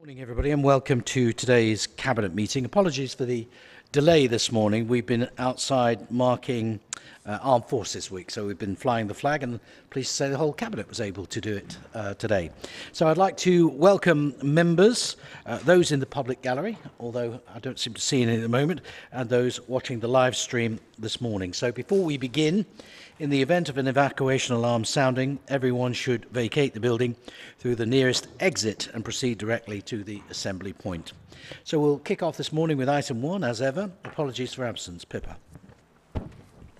Morning, everybody, and welcome to today's cabinet meeting. Apologies for the delay this morning. We've been outside marking uh, Armed Forces Week, so we've been flying the flag, and pleased to say the whole cabinet was able to do it uh, today. So I'd like to welcome members, uh, those in the public gallery, although I don't seem to see any at the moment, and those watching the live stream this morning. So before we begin, in the event of an evacuation alarm sounding, everyone should vacate the building through the nearest exit and proceed directly to the assembly point. So we'll kick off this morning with item one, as ever. Apologies for absence. Pippa.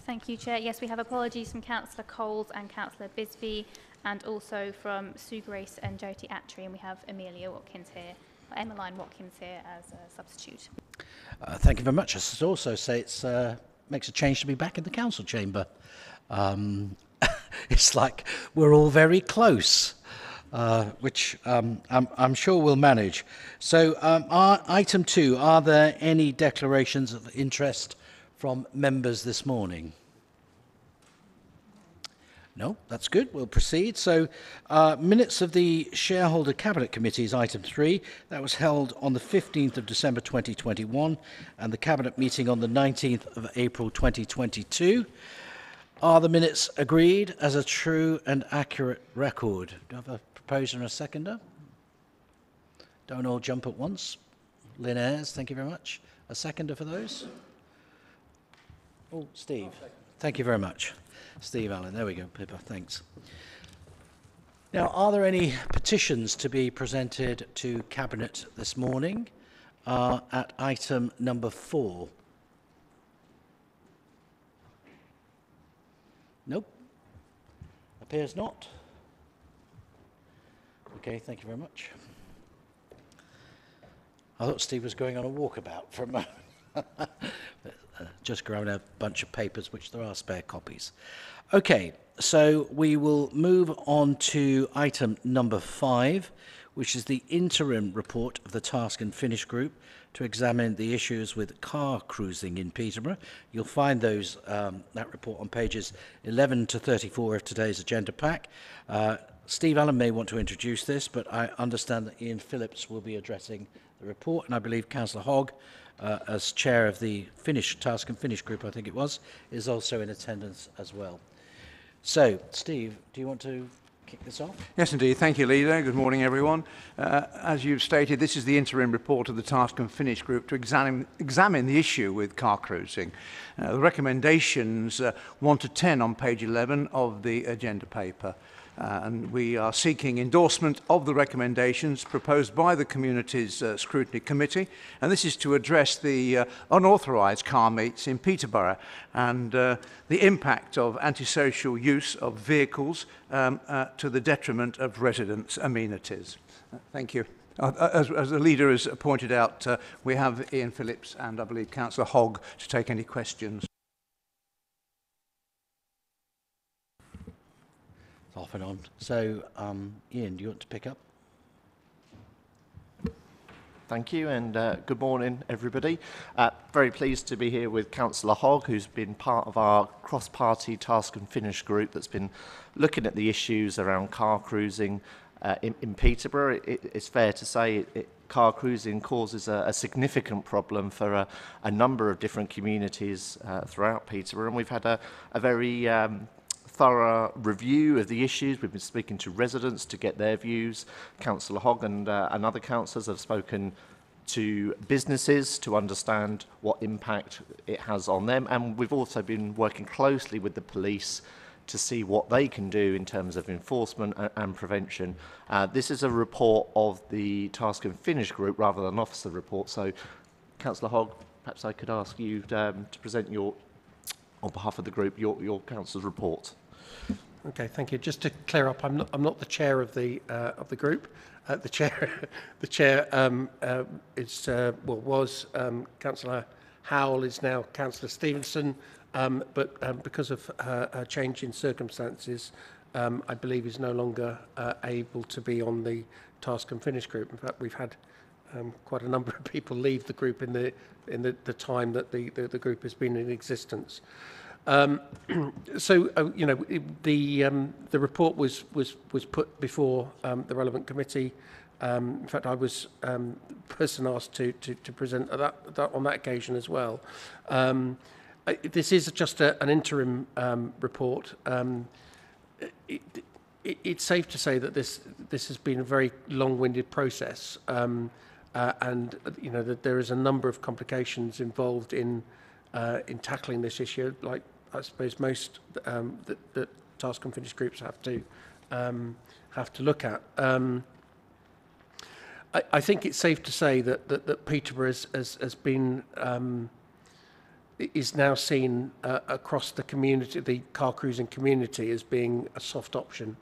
Thank you, Chair. Yes, we have apologies from Councillor Coles and Councillor Bisby, and also from Sue Grace and Jyoti Atri, and we have Amelia Watkins here, or Emmeline Watkins here as a substitute. Uh, thank you very much. I should also say it uh, makes a change to be back in the council chamber. Um, it's like we're all very close, uh, which um, I'm, I'm sure we'll manage. So, um, our, item two are there any declarations of interest from members this morning? No, that's good. We'll proceed. So, uh, minutes of the Shareholder Cabinet Committee is item three. That was held on the 15th of December 2021 and the Cabinet meeting on the 19th of April 2022. Are the minutes agreed as a true and accurate record? Do I have a proposer and a seconder? Don't all jump at once. Lynne Ayres, thank you very much. A seconder for those? Oh, Steve. Thank you very much. Steve Allen, there we go. Pippa, thanks. Now, are there any petitions to be presented to Cabinet this morning uh, at item number four? Nope. Appears not. Okay, thank you very much. I thought Steve was going on a walkabout for a moment. uh, just grabbing a bunch of papers, which there are spare copies. Okay, so we will move on to item number five, which is the interim report of the Task and Finish Group to examine the issues with car cruising in Peterborough. You'll find those um, that report on pages 11 to 34 of today's agenda pack. Uh, Steve Allen may want to introduce this, but I understand that Ian Phillips will be addressing the report, and I believe Councillor Hogg, uh, as chair of the Finish Task and Finish Group, I think it was, is also in attendance as well. So, Steve, do you want to kick this off? Yes, indeed. Thank you, Leader. Good morning, everyone. Uh, as you've stated, this is the interim report of the Task and Finish Group to examine, examine the issue with car cruising. Uh, the recommendations uh, 1 to 10 on page 11 of the agenda paper. Uh, Uh, and we are seeking endorsement of the recommendations proposed by the Communities uh, Scrutiny Committee. And this is to address the uh, unauthorised car meets in Peterborough and uh, the impact of antisocial use of vehicles um, uh, to the detriment of residents' amenities. Uh, thank you. Uh, uh as, as the leader has pointed out, uh, we have Ian Phillips and I believe Councillor Hogg to take any questions. Off and on. So, um, Ian, do you want to pick up? Thank you and uh, good morning, everybody. Uh, very pleased to be here with Councillor Hogg, who's been part of our cross-party task and finish group that's been looking at the issues around car cruising uh, in, in Peterborough. It, it, it's fair to say it, it, car cruising causes a, a significant problem for a, a number of different communities uh, throughout Peterborough, and we've had a, a very um, thorough review of the issues. We've been speaking to residents to get their views. Councillor Hogg and, uh, and other councillors have spoken to businesses to understand what impact it has on them. And we've also been working closely with the police to see what they can do in terms of enforcement and, and prevention. Uh, this is a report of the Task and Finish group rather than an officer report. So, Councillor Hogg, perhaps I could ask you um, to present your, on behalf of the group, your, your council's report. Okay, thank you. Just to clear up, I'm not, I'm not the chair of the uh, of the group. Uh, the chair, the chair um, uh, is uh, well was um, Councillor Howell is now Councillor Stevenson, um, but um, because of her, her change in circumstances, um, I believe is no longer uh, able to be on the task and finish group. In fact, we've had um, quite a number of people leave the group in the in the, the time that the, the the group has been in existence. Um, so, uh, you know, the, um, the report was, was, was put before um, the relevant committee. Um, in fact, I was um, person asked to, to, to present that, that on that occasion as well. Um, I, this is just a, an interim um, report. Um, it, it, it's safe to say that this this has been a very long-winded process, um, uh, and you know that there is a number of complications involved in uh, in tackling this issue, like I suppose most um, that, that task and finish groups have to um, have to look at. Um, I, I think it's safe to say that that, that Peterborough has, has, has been um, is now seen uh, across the community, the car cruising community, as being a soft option.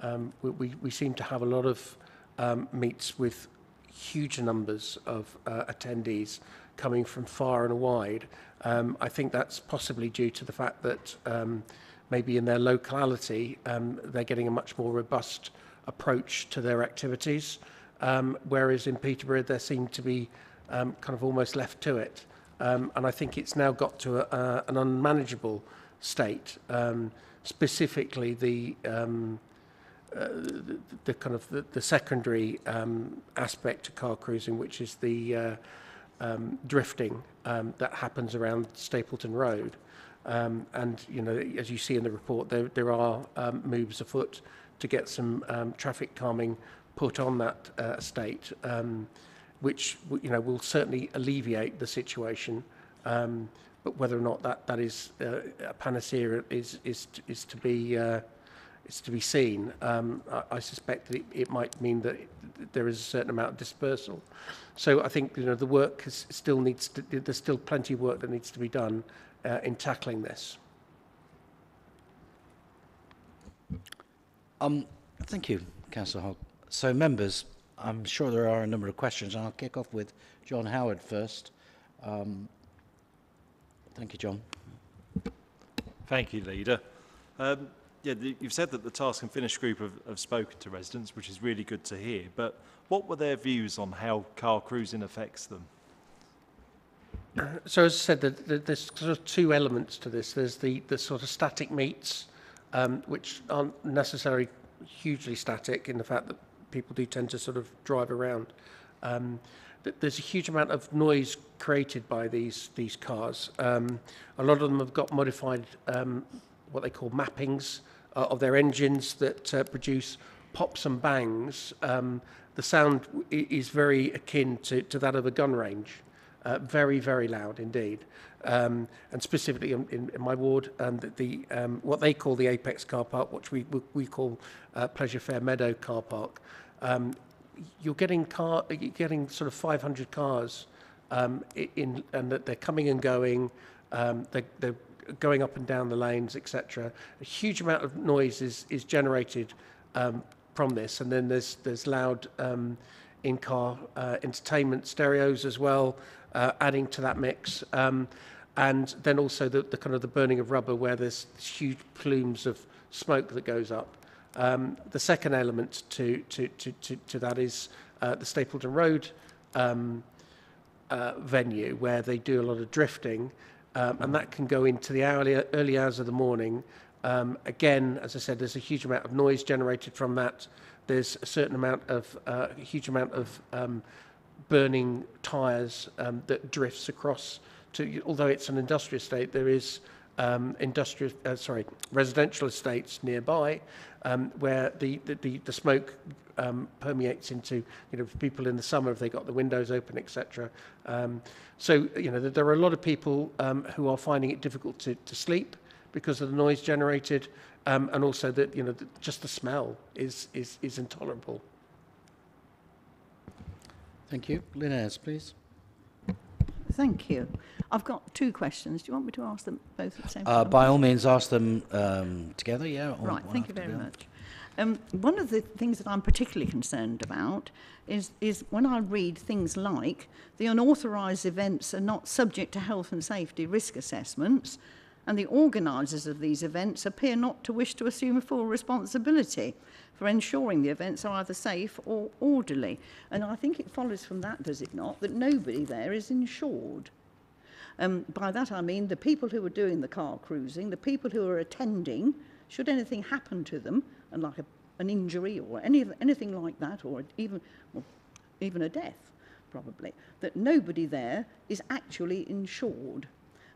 Um, we, we, we seem to have a lot of um, meets with huge numbers of uh, attendees coming from far and wide. Um, I think that's possibly due to the fact that um, maybe in their locality um, they're getting a much more robust approach to their activities, um, whereas in Peterborough they seem to be um, kind of almost left to it. Um, and I think it's now got to a, a, an unmanageable state, um, specifically the, um, uh, the, the kind of the, the secondary um, aspect to car cruising, which is the uh, um, drifting um, that happens around Stapleton Road. Um, and you know, as you see in the report, there, there are um, moves afoot to get some um, traffic calming put on that uh, estate, um, which you know will certainly alleviate the situation. Um, but whether or not that that is uh, a panacea is is is to be uh, is to be seen. Um, I, I suspect that it, it might mean that it, there is a certain amount of dispersal. So I think you know the work is, still needs to, there's still plenty of work that needs to be done uh, in tackling this. Um, thank you, Councillor Hogg. So, members, I'm sure there are a number of questions, and I'll kick off with John Howard first. Um, thank you, John. Thank you, Leader. Um, yeah, you've said that the Task and Finish group have, have spoken to residents, which is really good to hear. But what were their views on how car cruising affects them? So as I said, the, the, there's sort of two elements to this. There's the, the sort of static meets, um, which aren't necessarily hugely static in the fact that people do tend to sort of drive around. Um, there's a huge amount of noise created by these these cars. Um, a lot of them have got modified um, what they call mappings uh, of their engines that uh, produce pops and bangs. Um, the sound is very akin to, to that of a gun range. Uh, very, very loud indeed. Um, and specifically in, in, in my ward, um, the, the um, what they call the Apex car park, which we, we, call uh, Pleasure Fair Meadow car park, um, you're getting car, you're getting sort of 500 cars um, in, and that they're coming and going. Um, they, they're going up and down the lanes, etc. A huge amount of noise is, is generated um, from this, and then there's there's loud um, in-car uh, entertainment stereos as well, uh, adding to that mix. Um, and then also the, the kind of the burning of rubber where there's huge plumes of smoke that goes up. Um, the second element to, to, to, to, to that is uh, the Stapledon Road um, uh, venue where they do a lot of drifting, um, and that can go into the early, early hours of the morning. Um, again, as I said, there's a huge amount of noise generated from that. There's a certain amount of, uh, a huge amount of um, burning tyres um, that drifts across to, although it's an industrial state, there is um, industrial, uh, sorry, residential estates nearby um, where the, the, the, the smoke um, permeates into, you know, people in the summer if they got the windows open, etc. Um, so, you know, there are a lot of people um, who are finding it difficult to, to sleep because of the noise generated um, and also that, you know, the, just the smell is, is, is intolerable. Thank you. Linez, please. Thank you. I've got two questions. Do you want me to ask them both at the same Uh, time? by all means, ask them um, together, yeah? Right, thank you very much. Um, one of the things that I'm particularly concerned about is, is when I read things like the unauthorised events are not subject to health and safety risk assessments, and the organisers of these events appear not to wish to assume full responsibility for ensuring the events are either safe or orderly. And I think it follows from that, does it not, that nobody there is insured. Um, by that I mean the people who are doing the car cruising, the people who are attending, should anything happen to them, and like a, an injury or any, anything like that, or even, well, even a death, probably, that nobody there is actually insured.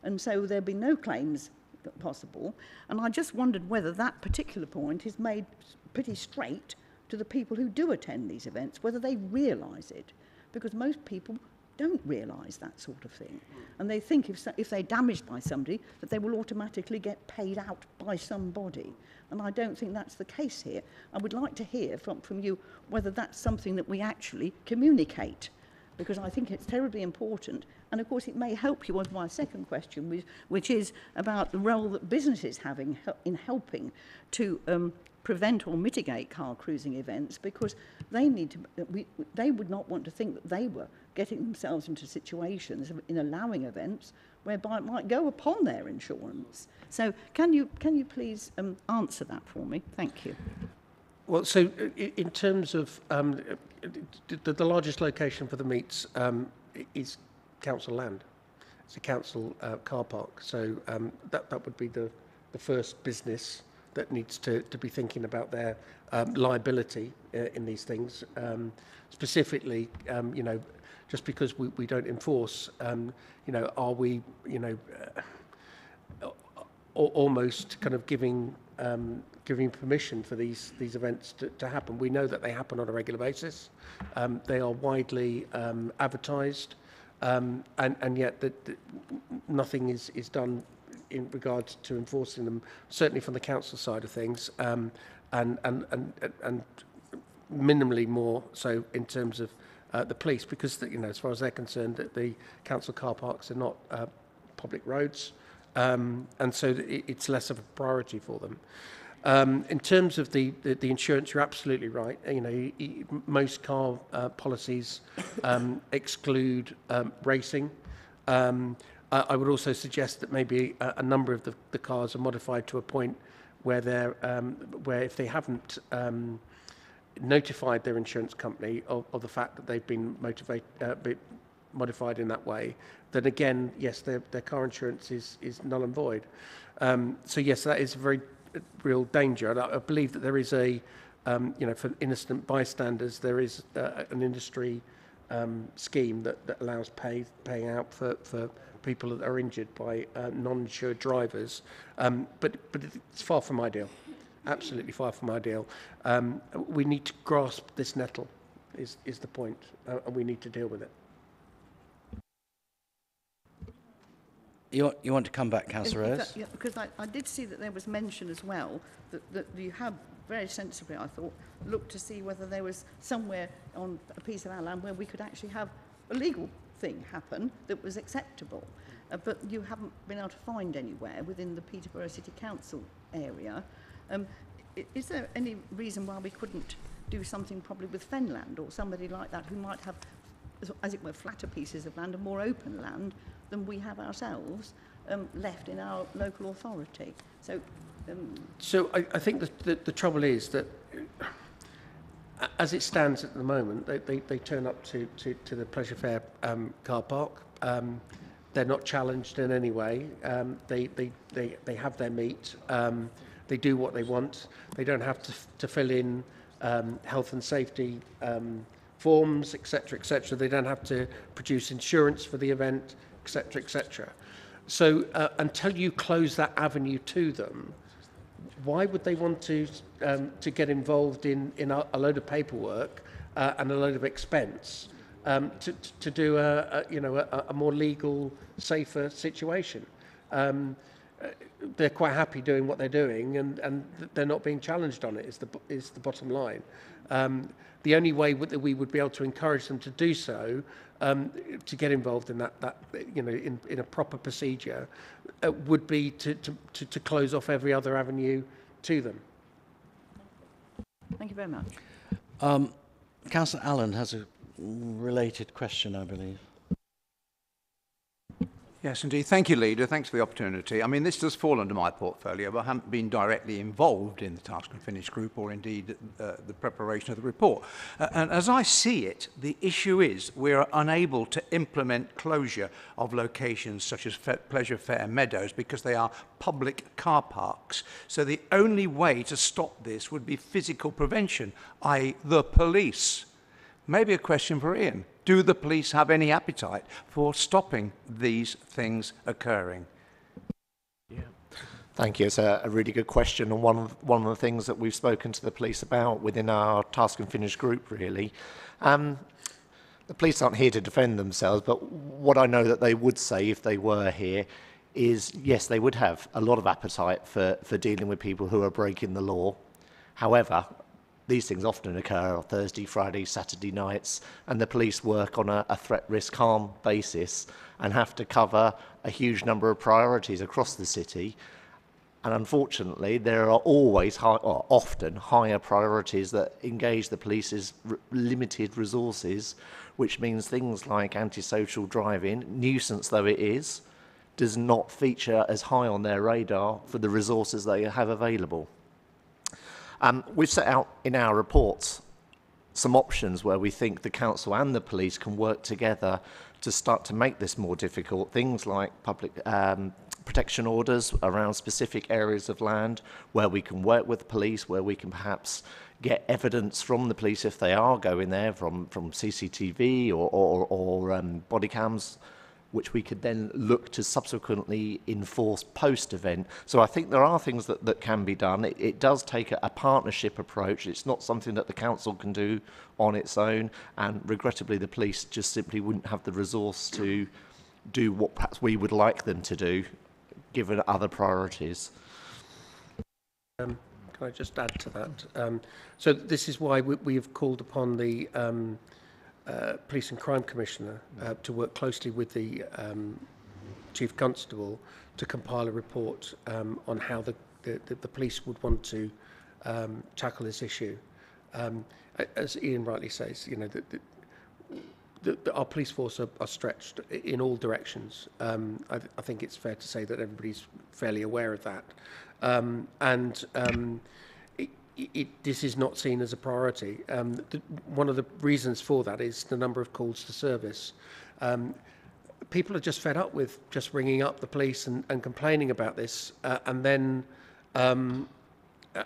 And so there'd be no claims possible. And I just wondered whether that particular point is made pretty straight to the people who do attend these events, whether they realise it. Because most people don't realise that sort of thing. And they think if, so, if they're damaged by somebody, that they will automatically get paid out by somebody. And I don't think that's the case here. I would like to hear from, from you whether that's something that we actually communicate. Because I think it's terribly important. And of course, it may help you with my second question, which, which is about the role that businesses having in helping to um, prevent or mitigate car cruising events because they need to, we, they would not want to think that they were getting themselves into situations in allowing events whereby it might go upon their insurance. So can you, can you please um, answer that for me? Thank you. Well, so uh, in terms of um, the, the largest location for the meets um, is council land. It's a council uh, car park. So um, that, that would be the, the first business that needs to, to be thinking about their um, liability uh, in these things. Um, specifically, um, you know, just because we, we don't enforce, um, you know, are we, you know, uh, almost kind of giving um, giving permission for these these events to, to happen. We know that they happen on a regular basis. Um, they are widely um, advertised, um, and and yet that nothing is is done in regard to enforcing them, certainly from the council side of things, um, and, and, and, and minimally more so in terms of uh, the police, because, the, you know, as far as they're concerned, that the council car parks are not uh, public roads, um, and so it, it's less of a priority for them. Um, in terms of the, the, the insurance, you're absolutely right. You know, you, you, most car uh, policies um, exclude um, racing. Um, Uh, I would also suggest that maybe a, a number of the, the cars are modified to a point where they're um, where if they haven't um, notified their insurance company of, of the fact that they've been motivated uh, be modified in that way, then again, yes, their, their car insurance is is null and void. Um, so yes, that is a very uh, real danger. And I, I believe that there is a um, you know for innocent bystanders there is uh, an industry. Um, scheme that, that allows pay, paying out for, for people that are injured by uh, non-insured drivers. Um, but, but it's far from ideal. Absolutely far from ideal. Um, we need to grasp this nettle, is, is the point, uh, and we need to deal with it. You, want- you want to come back, Councillor If- if Ayres? that- yeah, Because I, I did see that there was mention as well that, that you have very sensibly, I thought, looked to see whether there was somewhere on a piece of our land where we could actually have a legal thing happen that was acceptable. Uh, but you haven't been able to find anywhere within the Peterborough City Council area. Um, is there any reason why we couldn't do something probably with Fenland or somebody like that who might have, as it were, flatter pieces of land and more open land than we have ourselves um, left in our local authority? So So I, I think the, the, the trouble is that as it stands at the moment, they, they, they turn up to, to, to the Pleasure Fair um, car park. Um, they're not challenged in any way. Um, they, they, they, they have their meat. Um, they do what they want. They don't have to, to fill in um, health and safety um, forms, etc., etc. They don't have to produce insurance for the event, etc., etc. So uh, until you close that avenue to them, why would they want to um, to get involved in in a, a load of paperwork uh, and a load of expense um, to, to do a, a you know a, a more legal, safer situation? Um, uh, they're quite happy doing what they're doing, and and they're not being challenged on it. Is the is the bottom line? Um, the only way that we would be able to encourage them to do so um, to get involved in that, that you know, in, in a proper procedure uh, would be to, to, to, to close off every other avenue to them. Thank you very much. Um, Councillor Allen has a related question, I believe. Yes, indeed. Thank you, Leader. Thanks for the opportunity. I mean, this does fall under my portfolio, but I haven't been directly involved in the Task and Finish Group or indeed uh, the preparation of the report. Uh, and as I see it, the issue is we are unable to implement closure of locations such as Fe Pleasure Fair Meadows because they are public car parks. So the only way to stop this would be physical prevention, i.e. the police. Maybe a question for Ian. Do the police have any appetite for stopping these things occurring? Yeah. Thank you. It's a, a, really good question, and one of, one of the things that we've spoken to the police about within our task and finish group, really. Um, the police aren't here to defend themselves, but what I know that they would say if they were here is, yes, they would have a lot of appetite for, for dealing with people who are breaking the law. However, these things often occur on Thursday, Friday, Saturday nights, and the police work on a, a threat risk harm basis and have to cover a huge number of priorities across the city. And unfortunately, there are always, high, or often, higher priorities that engage the police's r- limited resources, which means things like antisocial driving, nuisance though it is, does not feature as high on their radar for the resources they have available. Um, we've set out in our reports some options where we think the council and the police can work together to start to make this more difficult. Things like public um, protection orders around specific areas of land where we can work with police, where we can perhaps get evidence from the police if they are going there from, from CCTV or, or, or um, body cams which we could then look to subsequently enforce post-event. So I think there are things that, that can be done. It, it does take a, a partnership approach. It's not something that the council can do on its own, and regrettably the police just simply wouldn't have the resource to do what perhaps we would like them to do, given other priorities. Um, can I just add to that? Um, so this is why we, we have called upon the um, uh, Police and Crime Commissioner uh, mm. to work closely with the um, Chief Constable to compile a report um, on how the, the, the police would want to um, tackle this issue. Um, as Ian rightly says, you know, the, the, the, the, our police force are, are stretched in all directions. Um, I, th I think it's fair to say that everybody's fairly aware of that. Um, and um, it, this is not seen as a priority. Um, the, one of the reasons for that is the number of calls to service. Um, people are just fed up with just ringing up the police and, and complaining about this, uh, and then um,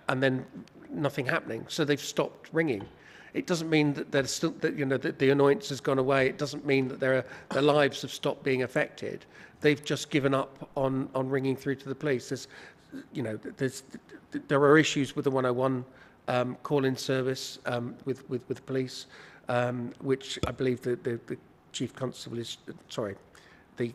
and then nothing happening. So they've stopped ringing. It doesn't mean that there's still that you know that the annoyance has gone away. It doesn't mean that their their lives have stopped being affected. They've just given up on on ringing through to the police. There's you know, there's, there are issues with the 101 um, call-in service um, with, with, with police, um, which I believe the, the, the Chief Constable is, sorry, the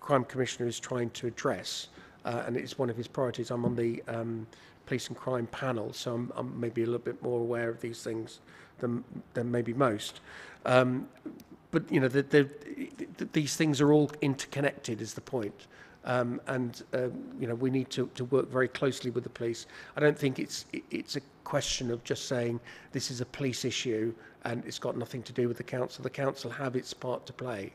Crime Commissioner is trying to address, uh, and it's one of his priorities. I'm on the um, Police and Crime panel, so I'm, I'm maybe a little bit more aware of these things than, than maybe most. Um, but, you know, the, the, the, these things are all interconnected is the point. Um, and um, you know we need to, to work very closely with the police. I don't think it's it, it's a question of just saying this is a police issue and it's got nothing to do with the council. The council have its part to play.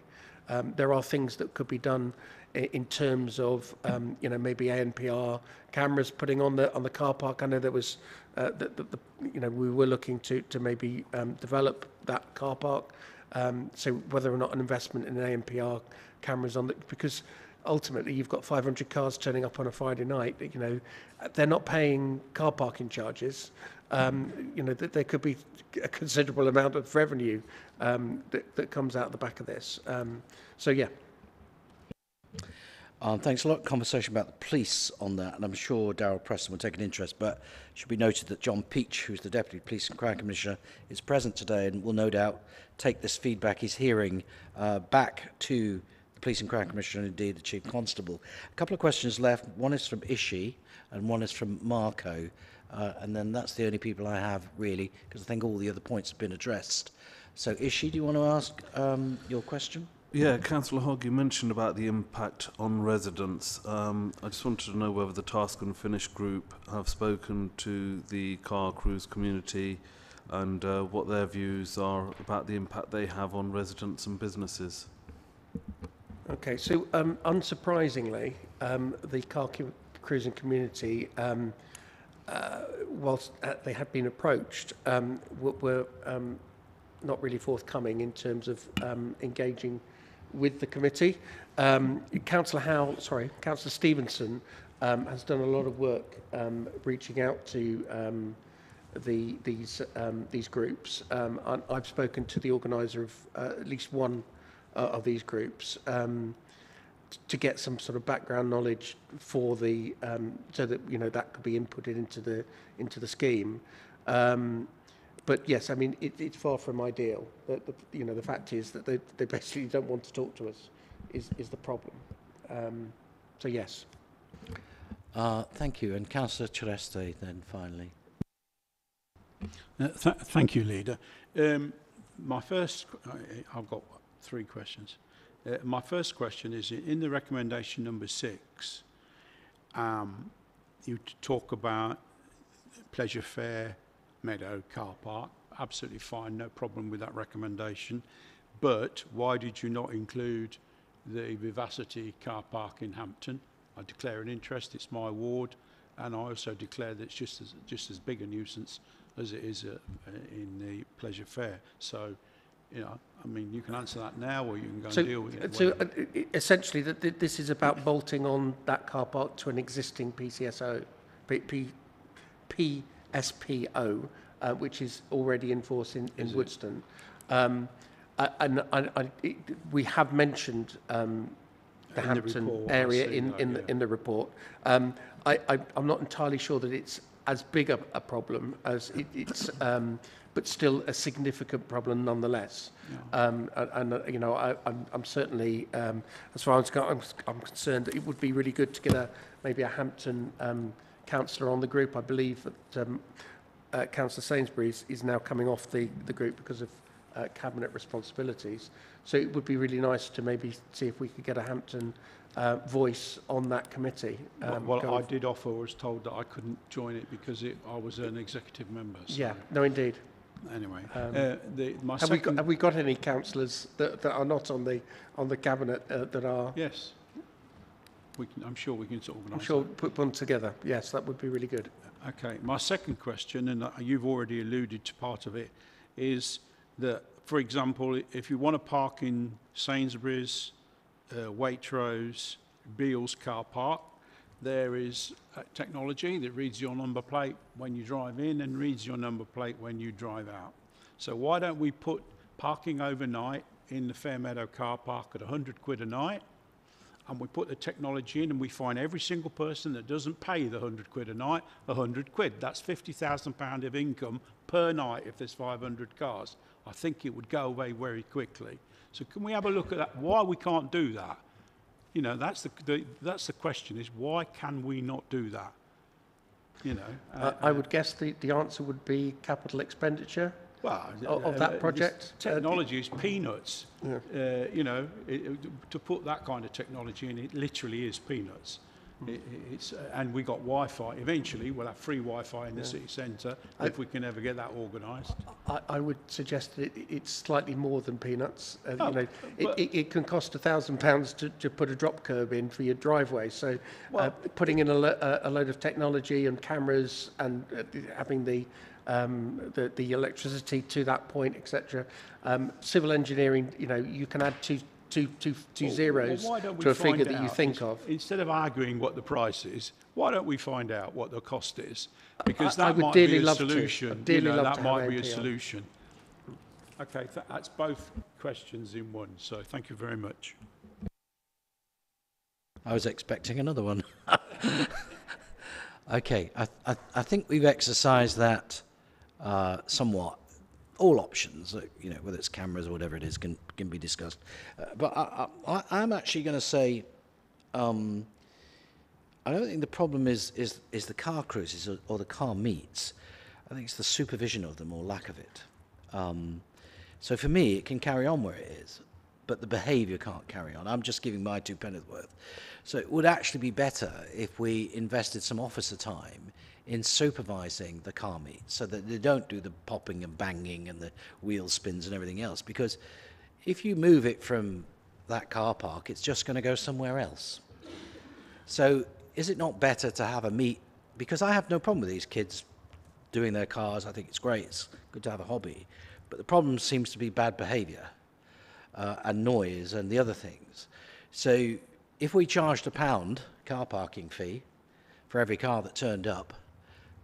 Um, there are things that could be done in terms of um, you know maybe ANPR cameras putting on the on the car park. I know there was uh, the, the, the, you know we were looking to to maybe um, develop that car park. Um, so whether or not an investment in an ANPR cameras on the because ultimately you've got 500 cars turning up on a Friday night. You know they're not paying car parking charges. Um, you know that there could be a considerable amount of revenue um, that, that comes out the back of this. Um, so yeah. Um, thanks a lot. Conversation about the police on that, and I'm sure Darryl Preston will take an interest. But it should be noted that John Peach, who's the Deputy Police and Crime Commissioner, is present today and will no doubt take this feedback he's hearing uh, back to Police and Crime Commissioner and indeed the Chief Constable. A couple of questions left. One is from Ishi and one is from Marco. Uh, and then that's the only people I have really, because I think all the other points have been addressed. So Ishi, do you want to ask um, your question? Yeah, Councillor Hogg, you mentioned about the impact on residents. Um, I just wanted to know whether the Task and Finish group have spoken to the car cruise community and uh, what their views are about the impact they have on residents and businesses. Okay, so um, unsurprisingly, um, the car cruising community, um, uh, whilst uh, they had been approached, um, were, um, not really forthcoming in terms of um, engaging with the committee. Councillor Howell, sorry, Councillor Stevenson has done a lot of work reaching out to the, these, these groups. I've spoken to the organiser of uh, at least one uh, of these groups um, to get some sort of background knowledge for the um, so that you know that could be inputted into the into the scheme. Um, but yes, I mean it, it's far from ideal. The, the, you know the fact is that they, they basically don't want to talk to us is is the problem. Um, so yes. Uh, thank you. And Councillor Cereste then finally. Uh, th thank you, Leader. Um, my first, I- I've got three questions. Uh, my first question is, in the recommendation number six, um, you talk about Pleasure Fair Meadow car park. Absolutely fine, no problem with that recommendation. But why did you not include the Vivacity car park in Hampton? I declare an interest, it's my ward, and I also declare that it's just as, just as big a nuisance as it is uh, uh, in the Pleasure Fair. So, you know, I mean, you can answer that now, or you can go So, and deal with it. so uh, essentially, that th- this is about bolting on that car park to an existing PCSO, P, P, PSPO, uh, which is already in force in, in Woodston. Um, and I, I, it, we have mentioned um, the In the Hampton report, area in, that, in, yeah. the, in the report. Um, I, I, I'm not entirely sure that it's as big a, a problem as it, it's, um, but still a significant problem nonetheless. Um, and, and, uh, you know, I, I'm, I'm certainly, um, as far as I'm, I'm concerned, it would be really good to get a maybe a Hampton um, councillor on the group. I believe that um, uh, Councillor Sainsbury is, is now coming off the, the group because of uh, cabinet responsibilities. So it would be really nice to maybe see if we could get a Hampton uh, voice on that committee. Um, well, well I did offer, was told that I couldn't join it because it, I was an executive member. So. Yeah, no, indeed. Anyway, Um, uh, the, my Have we, got, have we got any councillors that, that are not on the on the cabinet uh, that are? Yes. We can, I'm sure we can sort of I'm organise sure put one together. Yes, that would be really good. Okay, my second question, and uh, you've already alluded to part of it, is that, for example, if you want to park in Sainsbury's, uh, Waitrose, Beale's car park, there is uh, technology that reads your number plate when you drive in and reads your number plate when you drive out. So why don't we put parking overnight in the Fairmeadow car park at 100 quid a night and we put the technology in and we find every single person that doesn't pay the 100 quid a night 100 quid. That's 50,000 pound of income per night if there's 500 cars. I think it would go away very quickly. So can we have a look at that? Why we can't do that? You know, that's the, the that's the question is why can we not do that? You know, uh, I I would guess the, the answer would be capital expenditure. well, of- of uh, that project? Technology is peanuts. Uh, you know, it- to put that kind of technology in, it literally is peanuts. It, it's, uh, and we got Wi-Fi. Eventually, we'll have free Wi-Fi in the city centre if we can ever get that organised. I, I would suggest that it, it's slightly more than peanuts. Uh, Oh, you know, it, it, it can cost a thousand pounds to put a drop curb in for your driveway. So, uh, putting in a, lo- a, a load of technology and cameras and uh, having the um, the, the electricity to that point, etc. Um, civil engineering, you know, you can add two, two, two, two Well, zeros well, why don't we to a figure that you think of. Instead of arguing what the price is, why don't we find out what the cost is? Because I that would might dearly be a love solution. I'd dearly you know, love that to might be a solution. Okay, th- that's both questions in one. So thank you very much. I was expecting another one. okay, I, I, I think we've exercised that uh, somewhat. All options, you know, whether it's cameras or whatever it is, can can be discussed. Uh, but I, I'm actually going to say, um, I don't think the problem is is is the car cruises or, or the car meets. I think it's the supervision of them or lack of it. Um, so for me, it can carry on where it is, but the behaviour can't carry on. I'm just giving my two pennies worth. So it would actually be better if we invested some officer time in supervising the car meet so that they don't do the popping and banging and the wheel spins and everything else. Because if you move it from that car park, it's just going to go somewhere else. So is it not better to have a meet? Because I have no problem with these kids doing their cars. I think it's great. It's good to have a hobby. But the problem seems to be bad behaviour uh, and noise and the other things. So if we charged a pound car parking fee for every car that turned up,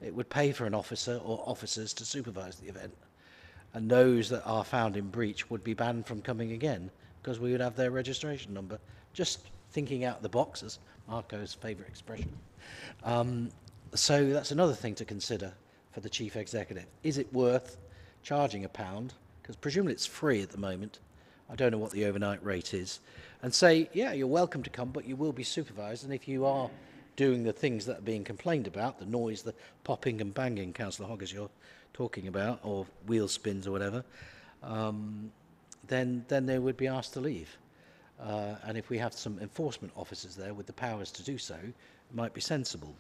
it would pay for an officer or officers to supervise the event. And those that are found in breach would be banned from coming again because we would have their registration number. Just thinking out the box, as Marco's favourite expression. Um, so that's another thing to consider for the chief executive. Is it worth charging a pound? Because presumably it's free at the moment. I don't know what the overnight rate is. And say, yeah, you're welcome to come, but you will be supervised. And if you are doing the things that are being complained about, the noise, the popping and banging, Councillor Hogg, as you're talking about, or wheel spins or whatever, um, then, then they would be asked to leave. Uh, and if we have some enforcement officers there with the powers to do so, it might be sensible.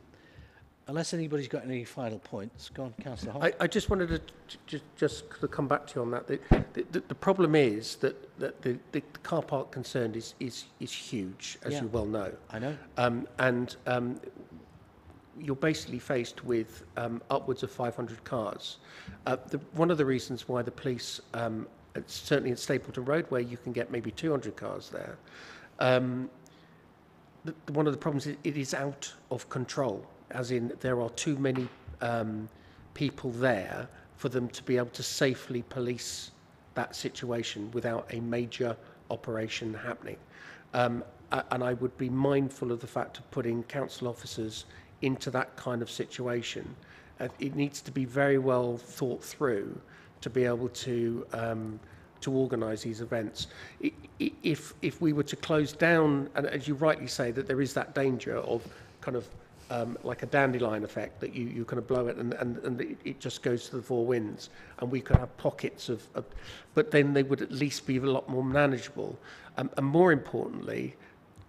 Unless anybody's got any final points, go on, Councillor. I, I just wanted to just just to come back to you on that. The, the, the problem is that, that the, the car park concerned is, is, is huge, as Yeah. you well know. I know. Um, and um, you're basically faced with um, upwards of 500 cars. Uh, the, one of the reasons why the police, um, certainly at Stapledon Road, where you can get maybe 200 cars there, um, the- one of the problems is it is out of control, as in there are too many um, people there for them to be able to safely police that situation without a major operation happening. Um, and I would be mindful of the fact of putting council officers into that kind of situation. Uh, it needs to be very well thought through to be able to um, to organise these events. If if we were to close down, and as you rightly say, that there is that danger of kind of um, like a dandelion effect that you, you kind of blow it and, and, and it, it just goes to the four winds. And we could have pockets of, of but then they would at least be a lot more manageable. Um, and more importantly,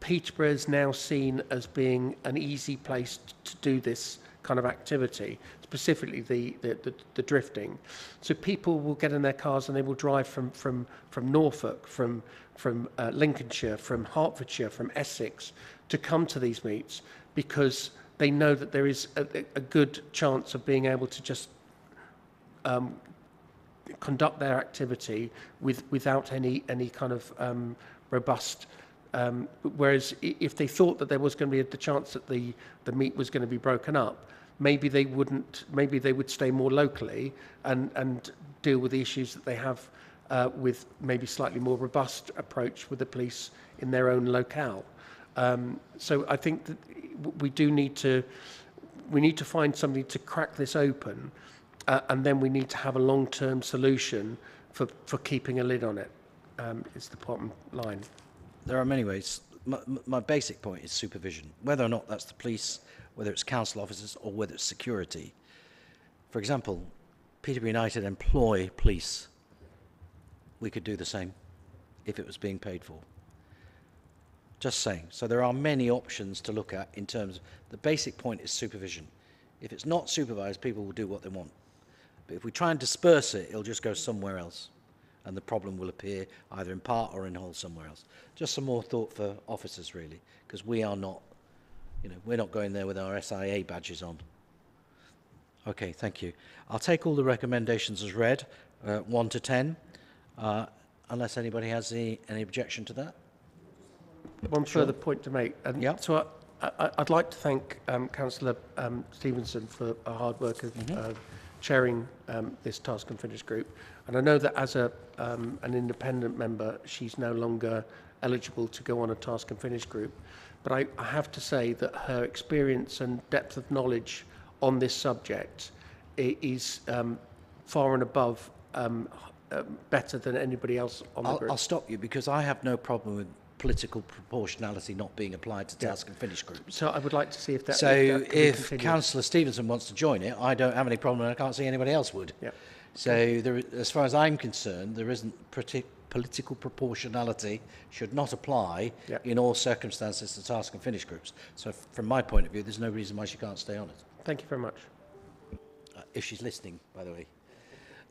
Peterborough is now seen as being an easy place to do this kind of activity, specifically the, the, the, the drifting. So people will get in their cars and they will drive from, from, from Norfolk, from, from uh, Lincolnshire, from Hertfordshire, from Essex to come to these meets because they know that there is a, a- good chance of being able to just um, conduct their activity with, without any, any kind of um, robust. Um, whereas if they thought that there was going to be the chance that the, the meet was going to be broken up, maybe they wouldn't, maybe they would stay more locally and, and deal with the issues that they have uh, with maybe slightly more robust approach with the police in their own locale. Um, so I think that we do need to, we need to find somebody to crack this open uh, and then we need to have a long-term solution for, for keeping a lid on it. Um, is the bottom line. There are many ways. My, my basic point is supervision. Whether or not that's the police, whether it's council officers, or whether it's security. For example, Peterborough United employ police. We could do the same if it was being paid for. Just saying. So there are many options to look at in terms of the basic point is supervision. If it's not supervised, people will do what they want. But if we try and disperse it, it'll just go somewhere else. And the problem will appear either in part or in whole somewhere else. Just some more thought for officers, really, because we are not, you know, we're not going there with our SIA badges on. Okay, thank you. I'll take all the recommendations as read, uh, 1 to 10, uh, unless anybody has any, any objection to that. One further point to make. And Yeah. So I, I'd like to thank um, Councillor um, Stevenson for her hard work of Mm-hmm. uh, chairing um, this task and finish group. And I know that as a, um, an independent member, she's no longer eligible to go on a task and finish group. But I, I have to say that her experience and depth of knowledge on this subject is um, far and above um, uh, better than anybody else on the I'll, group. I'll stop you because I have no problem with political proportionality not being applied to task and finish groups. So I would like to see if that. So if, that if. Councillor Stevenson wants to join it, I don't have any problem and I can't see anybody else would. Yep. So there, as far as I'm concerned, there isn't political proportionality should not apply Yep. in all circumstances to task and finish groups. So from my point of view, there's no reason why she can't stay on it. Thank you very much. Uh, if she's listening, by the way.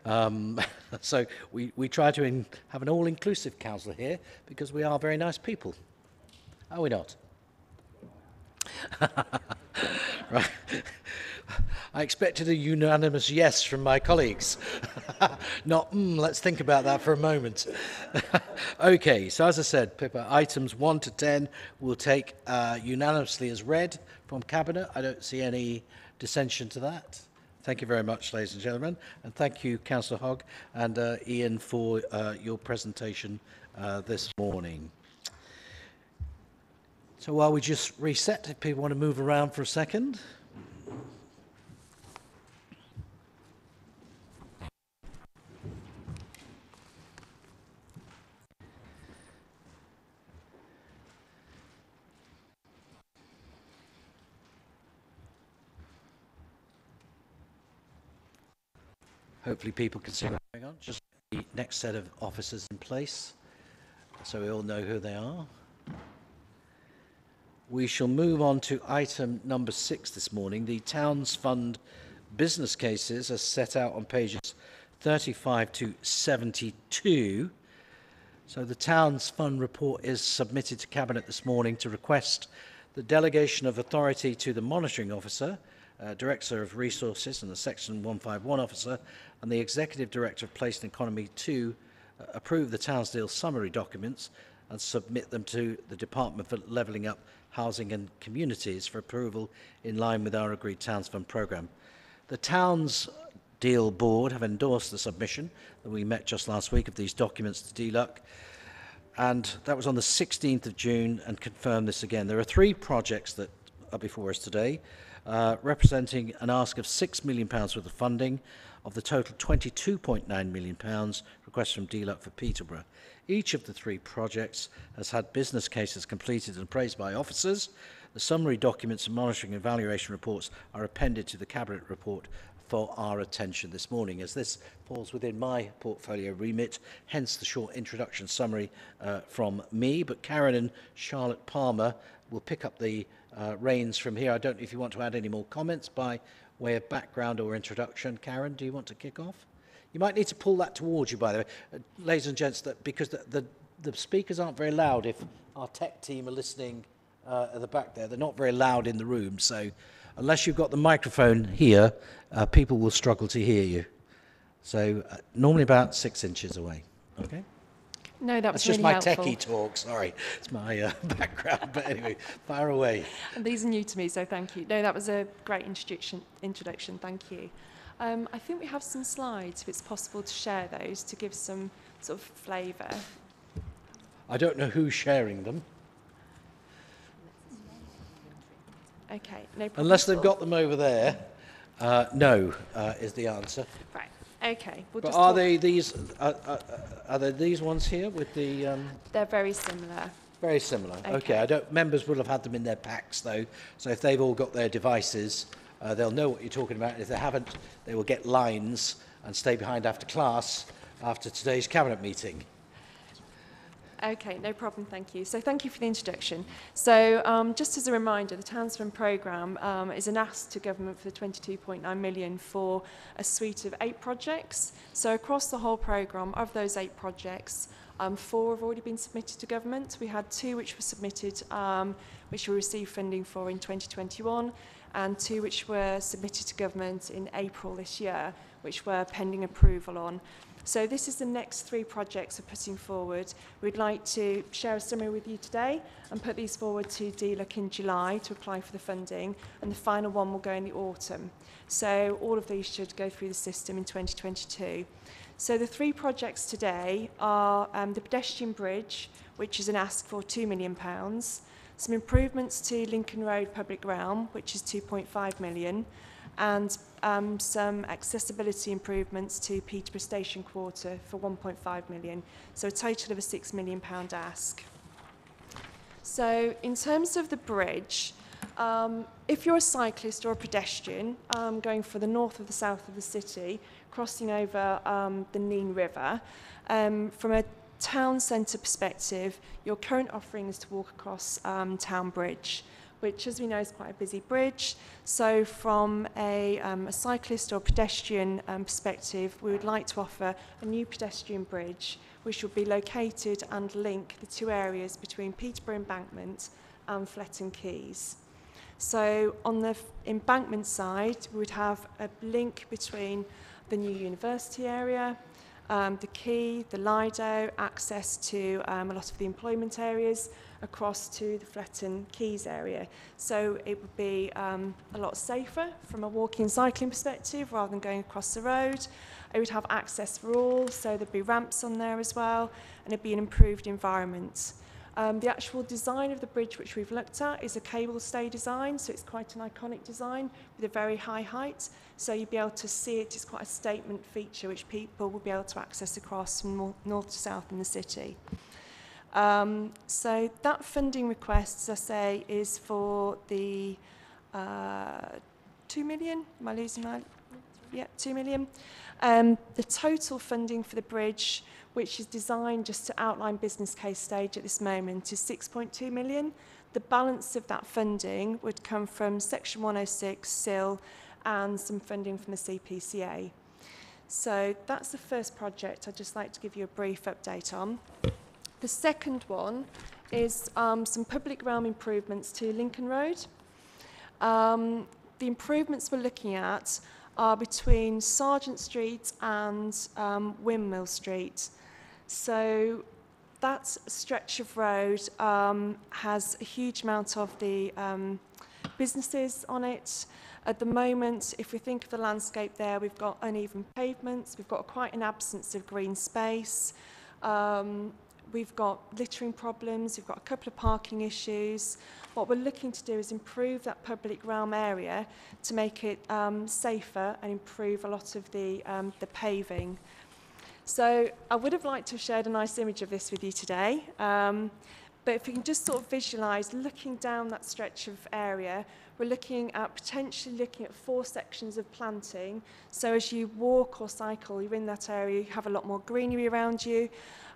Um, so we, we try to in, have an all-inclusive council here because we are very nice people. Are we not? right. I expected a unanimous yes from my colleagues. Not, mm, let's think about that for a moment. okay, so as I said, Pippa, items 1 to 10 will take uh, unanimously as read from Cabinet. I don't see any dissension to that. Thank you very much, ladies and gentlemen. And thank you, Councillor Hogg and uh, Ian, for uh, your presentation uh, this morning. So while we just reset, if people want to move around for a second. Hopefully people can see what's going on. Just the next set of officers in place, so we all know who they are. We shall move on to item number six this morning, the Towns Fund business cases as set out on pages 35 to 72. So the Towns Fund report is submitted to Cabinet this morning to request the delegation of authority to the monitoring officer, uh, Director of Resources and the Section 151 officer, and the Executive Director of Place and Economy to uh, approve the Towns Deal summary documents and submit them to the Department for Levelling Up Housing and Communities for approval in line with our agreed Towns Fund programme. The Towns Deal Board have endorsed the submission that we met just last week of these documents to DLUC and that was on the 16th of June and confirmed this again. There are three projects that are before us today, uh, representing an ask of £6 million worth of funding of the total £22.9 million request from DLUC for Peterborough. Each of the three projects has had business cases completed and appraised by officers. The summary documents and monitoring and evaluation reports are appended to the Cabinet report for our attention this morning as this falls within my portfolio remit, hence the short introduction summary uh, from me. But Karen and Charlotte Palmer will pick up the uh, reins from here. I don't know if you want to add any more comments by way of background or introduction. Karen, do you want to kick off? You might need to pull that towards you, by the way, uh, ladies and gents, that because the, the, the speakers aren't very loud if our tech team are listening uh, at the back there. They're not very loud in the room, so unless you've got the microphone here, uh, people will struggle to hear you. So uh, normally about six inches away. Okay. No, that was That's just really my helpful. techie talk. Sorry, it's my uh, background. But anyway, fire away. And these are new to me, so thank you. No, that was a great introduction. Introduction, thank you. Um, I think we have some slides, if it's possible to share those to give some sort of flavour. I don't know who's sharing them, Okay, no problem. unless they've got them over there. Uh, no, uh, is the answer. Right. Okay. We'll but are they these? Are, are, are there these ones here with the? Um... They're very similar. Very similar. Okay. okay. I don't. Members will have had them in their packs though, so if they've all got their devices, uh, they'll know what you're talking about. If they haven't, they will get lines and stay behind after class after today's cabinet meeting. Okay, no problem, thank you. So thank you for the introduction. So um, just as a reminder, the Townsend programme um, is an ask to government for the 22.9 million for a suite of eight projects. So across the whole programme, of those eight projects, um, four have already been submitted to government. We had two which were submitted, um, which we received funding for in 2021, and two which were submitted to government in April this year, which were pending approval on. So this is the next three projects we're putting forward. We'd like to share a summary with you today and put these forward to DLUC in July to apply for the funding. And the final one will go in the autumn. So all of these should go through the system in 2022. So the three projects today are um, the pedestrian bridge, which is an ask for £2 million, some improvements to Lincoln Road public realm, which is 2.5 million, million, and um, some accessibility improvements to Peterborough Station Quarter for 1.5 million, so a total of a 6 million pound ask. So in terms of the bridge, um, if you're a cyclist or a pedestrian um, going for the north or the south of the city, crossing over um, the Neen River, um, from a town centre perspective, your current offering is to walk across um, Town Bridge which as we know is quite a busy bridge. So from a, um, a cyclist or pedestrian um, perspective, we would like to offer a new pedestrian bridge which will be located and link the two areas between Peterborough Embankment and Fletton Keys. So on the embankment side, we would have a link between the new university area, um, the Quay, the Lido, access to um, a lot of the employment areas, across to the Fletton Quays area. So it would be um, a lot safer from a walking and cycling perspective rather than going across the road. It would have access for all, so there'd be ramps on there as well, and it'd be an improved environment. Um, the actual design of the bridge which we've looked at is a cable stay design, so it's quite an iconic design with a very high height. So you'll be able to see it, it's quite a statement feature which people will be able to access across from north to south in the city. Um, so that funding request, as I say, is for the uh, 2 million. Am I losing my... Yeah, 2 million. Um, the total funding for the bridge, which is designed just to outline business case stage at this moment, is 6.2 million. The balance of that funding would come from Section 106, CIL, and some funding from the CPCA. So that's the first project I'd just like to give you a brief update on. The second one is um, some public realm improvements to Lincoln Road. Um, the improvements we're looking at are between Searjeant Street and um, Windmill Street. So that stretch of road um, has a huge amount of the um, businesses on it. At the moment, if we think of the landscape there, we've got uneven pavements, we've got quite an absence of green space. Um, we've got littering problems, we've got a couple of parking issues. What we're looking to do is improve that public realm area to make it um, safer and improve a lot of the, um, the paving. So I would have liked to have shared a nice image of this with you today. Um, but if you can just sort of visualize looking down that stretch of area, we're looking at potentially looking at four sections of planting. So as you walk or cycle, you're in that area, you have a lot more greenery around you.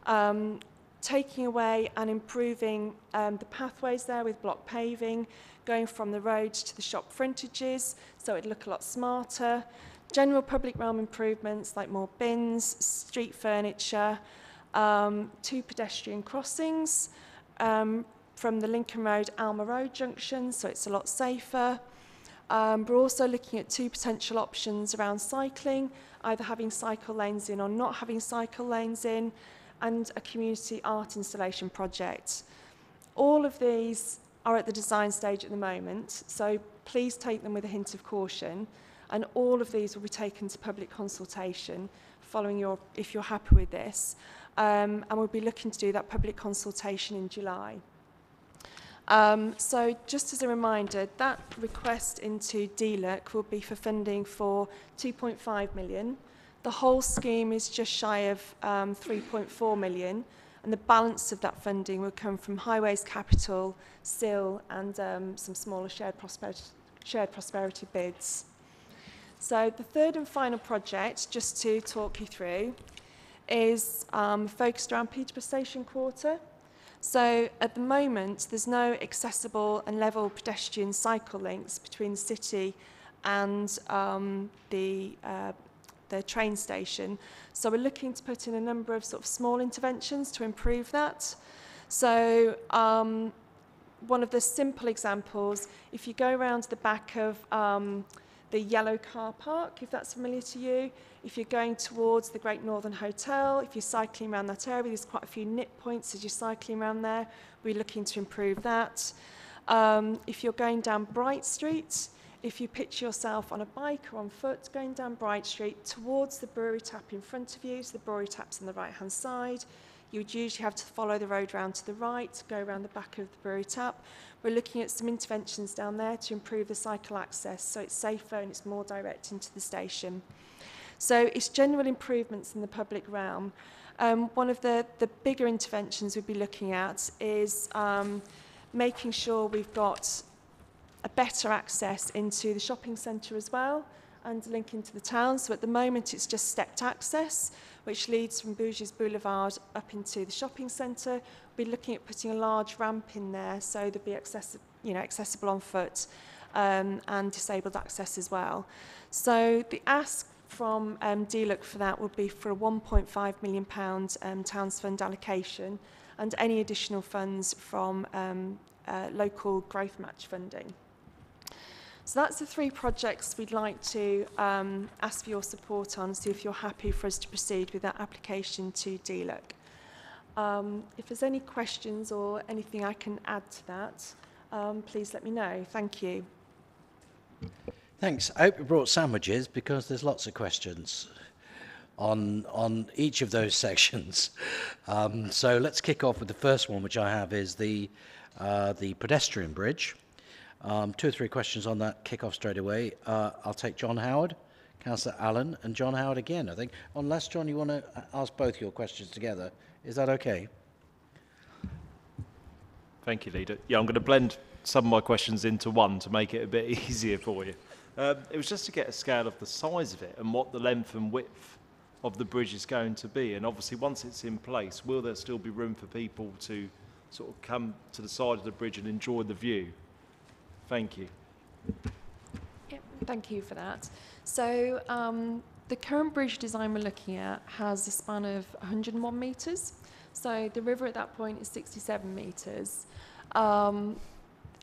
Um, taking away and improving um, the pathways there with block paving, going from the roads to the shop frontages, so it'd look a lot smarter. General public realm improvements like more bins, street furniture, um, two pedestrian crossings um, from the Lincoln Road Alma Road junction, so it's a lot safer. Um, we're also looking at two potential options around cycling, either having cycle lanes in or not having cycle lanes in, and a community art installation project. All of these are at the design stage at the moment, so please take them with a hint of caution. And all of these will be taken to public consultation following your, if you're happy with this. Um, and we'll be looking to do that public consultation in July. Um, so just as a reminder, that request into DLUC will be for funding for 2.5 million. The whole scheme is just shy of um, 3.4 million, and the balance of that funding will come from Highways Capital, CIL, and um, some smaller shared prosperity, shared prosperity bids. So the third and final project, just to talk you through, is um, focused around Peterborough Station Quarter. So at the moment, there's no accessible and level pedestrian cycle links between the city and um, the uh, the train station. So we're looking to put in a number of sort of small interventions to improve that. So um, one of the simple examples, if you go around the back of um, the yellow car park, if that's familiar to you, if you're going towards the Great Northern Hotel, if you're cycling around that area, there's quite a few nip points as you're cycling around there. We're looking to improve that. Um, if you're going down Bright Street, if you picture yourself on a bike or on foot going down Bright Street towards the brewery tap in front of you, so the brewery tap's on the right hand side, you would usually have to follow the road round to the right, go around the back of the brewery tap. We're looking at some interventions down there to improve the cycle access so it's safer and it's more direct into the station. So it's general improvements in the public realm. Um, one of the, the bigger interventions we'd be looking at is um, making sure we've got a better access into the shopping centre as well and link into the town. So at the moment it's just stepped access, which leads from Bourges Boulevard up into the shopping centre. We're looking at putting a large ramp in there so there'll be access you know, accessible on foot um, and disabled access as well. So the ask from um, DLUC for that would be for a 1.5 million pound um, Towns Fund allocation and any additional funds from um, uh, local growth match funding. So that's the three projects we'd like to um, ask for your support on, see if you're happy for us to proceed with that application to DLUC. Um, if there's any questions or anything I can add to that, um, please let me know. Thank you. Thanks. I hope you brought sandwiches because there's lots of questions on on each of those sections. Um, so let's kick off with the first one, which I have is the uh, the pedestrian bridge. Um, two or three questions on that. Kick off straight away. Uh, I'll take John Howard, Councillor Allen, and John Howard again. I think. Unless John, you want to ask both your questions together. Is that okay? Thank you, Leader. Yeah, I'm going to blend some of my questions into one to make it a bit easier for you. Um, it was just to get a scale of the size of it and what the length and width of the bridge is going to be. And obviously, once it's in place, will there still be room for people to sort of come to the side of the bridge and enjoy the view? Thank you. Yep, thank you for that. So um, the current bridge design we're looking at has a span of 101 metres. So the river at that point is 67 metres. Um,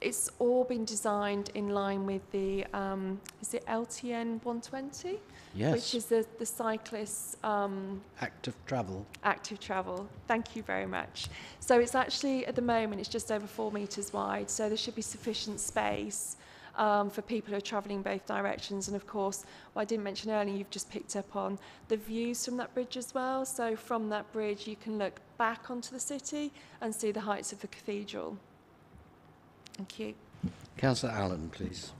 it's all been designed in line with the, um, is it LTN 120? Yes. Which is the, the cyclists um, Active travel. active travel. Thank you very much. So it's actually, at the moment, it's just over four metres wide, so there should be sufficient space um, for people who are travelling both directions. And of course, what I didn't mention earlier, you've just picked up on the views from that bridge as well. So from that bridge, you can look back onto the city and see the heights of the cathedral. Thank you. Councillor Allen, please.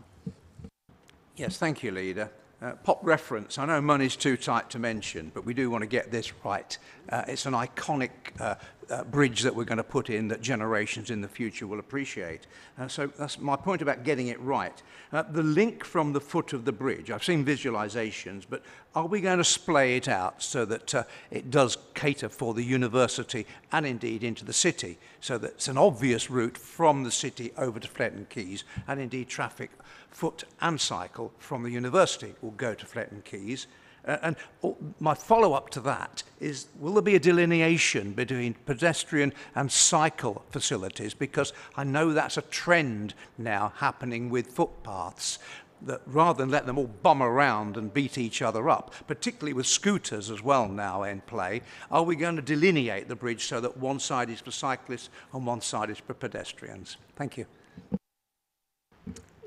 Yes, thank you, Leader. Uh, pop reference, I know money's too tight to mention, but we do want to get this right. Uh, it's an iconic uh, uh, bridge that we're going to put in that generations in the future will appreciate. Uh, so that's my point about getting it right. Uh, the link from the foot of the bridge, I've seen visualizations, but are we going to splay it out so that uh, it does cater for the university and indeed into the city, so that it's an obvious route from the city over to Fletton Keys, and indeed traffic, foot and cycle from the university will go to Fletton Keys and my follow-up to that is, will there be a delineation between pedestrian and cycle facilities? Because I know that's a trend now happening with footpaths that rather than let them all bum around and beat each other up, particularly with scooters as well now in play, are we going to delineate the bridge so that one side is for cyclists and one side is for pedestrians? Thank you.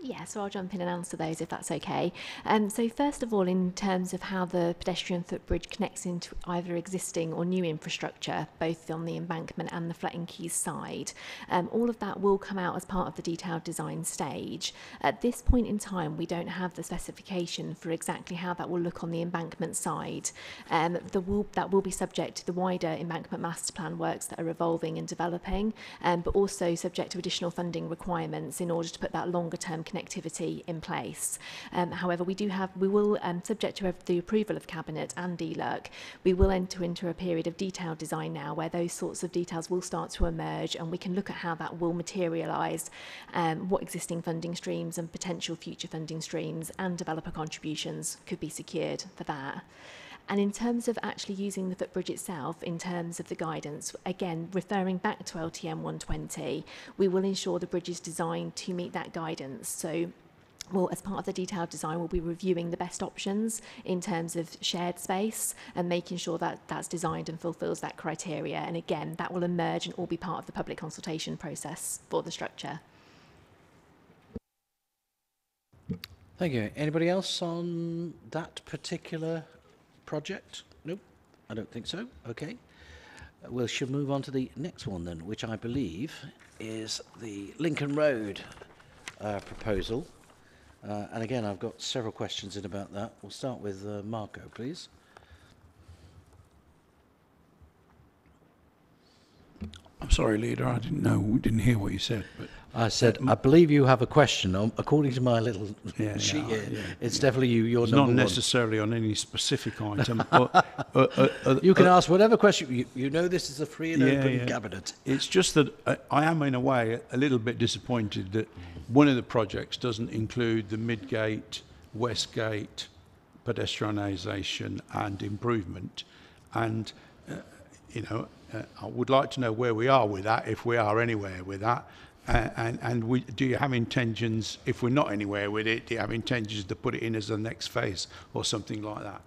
Yeah, so I'll jump in and answer those if that's okay. Um, so first of all, in terms of how the pedestrian footbridge connects into either existing or new infrastructure, both on the embankment and the Fletton Quays side, um, all of that will come out as part of the detailed design stage. At this point in time, we don't have the specification for exactly how that will look on the embankment side. Um, the will, that will be subject to the wider embankment master plan works that are evolving and developing, um, but also subject to additional funding requirements in order to put that longer term connectivity in place. Um, however, we do have, we will, um, subject to the approval of Cabinet and DLURC, we will enter into a period of detailed design now where those sorts of details will start to emerge and we can look at how that will materialise um, what existing funding streams and potential future funding streams and developer contributions could be secured for that. And in terms of actually using the footbridge itself, in terms of the guidance, again, referring back to LTN 120, we will ensure the bridge is designed to meet that guidance. So well, as part of the detailed design, we'll be reviewing the best options in terms of shared space and making sure that that's designed and fulfills that criteria. And again, that will emerge and all be part of the public consultation process for the structure. Thank you. Anybody else on that particular project? Nope, I don't think so. Okay. Uh, We should move on to the next one then, which I believe is the Lincoln Road uh, proposal. Uh, and again, I've got several questions in about that. We'll start with uh, Marco, please. I'm sorry, leader. I didn't know. We didn't hear what you said. But I said, I believe you have a question. Um, According to my little Yeah, sheet yeah, here, yeah, it's definitely you. You're it's number not one. necessarily on any specific item. but, uh, uh, uh, You can uh, ask whatever question. You, you know this is a free and Yeah, open yeah. cabinet. It's just that uh, I am, in a way, a little bit disappointed that one of the projects doesn't include the Midgate, Westgate pedestrianisation and improvement. And, uh, you know, uh, I would like to know where we are with that, if we are anywhere with that. And and we, do you have intentions, if we're not anywhere with it, do you have intentions to put it in as the next phase or something like that?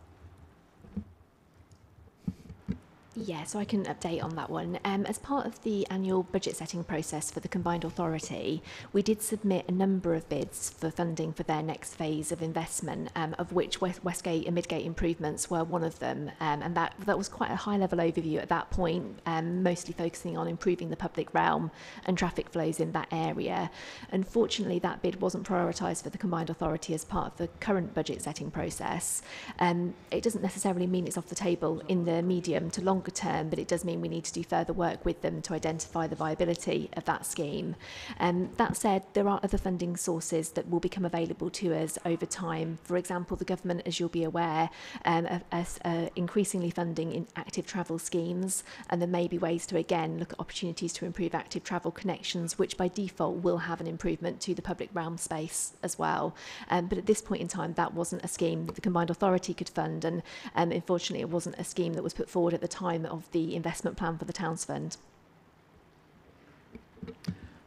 Yeah, so I can update on that one. Um, as part of the annual budget setting process for the combined authority, we did submit a number of bids for funding for their next phase of investment, um, of which West, Westgate and Midgate improvements were one of them. Um, and that, that was quite a high level overview at that point, um, mostly focusing on improving the public realm and traffic flows in that area. Unfortunately, that bid wasn't prioritised for the combined authority as part of the current budget setting process. Um, it doesn't necessarily mean it's off the table in the medium to longer term, but it does mean we need to do further work with them to identify the viability of that scheme. Um, that said, there are other funding sources that will become available to us over time. For example, the government, as you'll be aware, um, are, are, increasingly funding in active travel schemes, and there may be ways to again look at opportunities to improve active travel connections, which by default will have an improvement to the public realm space as well. Um, but at this point in time, that wasn't a scheme that the combined authority could fund, and um, unfortunately, it wasn't a scheme that was put forward at the time of the investment plan for the towns fund.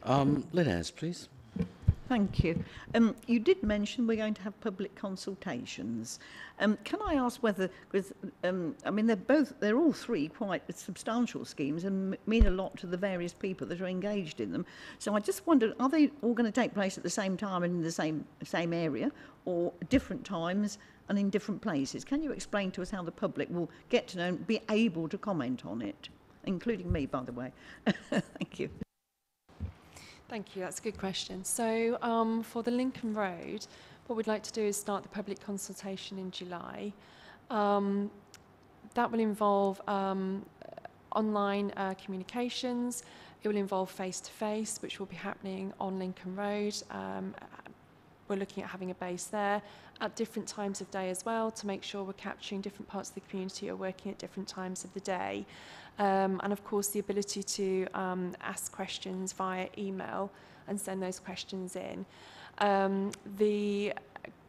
Um, Lynne Ayres, please. Thank you. Um, you did mention we're going to have public consultations. Um, can I ask whether, because um, I mean they're both, they're all three quite substantial schemes and mean a lot to the various people that are engaged in them. So I just wondered, are they all going to take place at the same time and in the same same area, or different times and in different places? Can you explain to us how the public will get to know and be able to comment on it, including me, by the way? Thank you. Thank you, that's a good question. So um, for the Lincoln Road, what we'd like to do is start the public consultation in July. Um, that will involve um, online uh, communications. It will involve face-to-face, which will be happening on Lincoln Road. Um, we're looking at having a base there at different times of day as well to make sure we're capturing different parts of the community or working at different times of the day. Um, and of course, the ability to um, ask questions via email and send those questions in. Um, the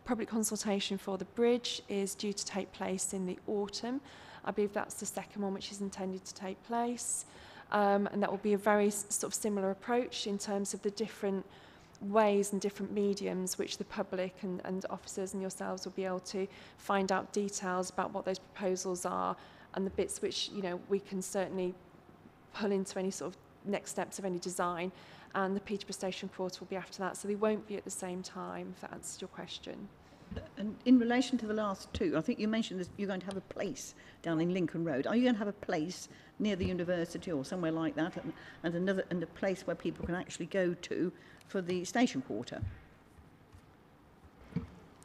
public consultation for the bridge is due to take place in the autumn. I believe that's the second one which is intended to take place. Um, and that will be a very sort of similar approach in terms of the different ways and different mediums which the public and, and officers and yourselves will be able to find out details about what those proposals are and the bits which you know we can certainly pull into any sort of next steps of any design and the Peterborough Station Quarter will be after that so they won't be at the same time if that answers your question. And in relation to the last two, I think you mentioned that you're going to have a place down in Lincoln Road. Are you going to have a place near the university or somewhere like that, and, and another and a place where people can actually go to for the station quarter?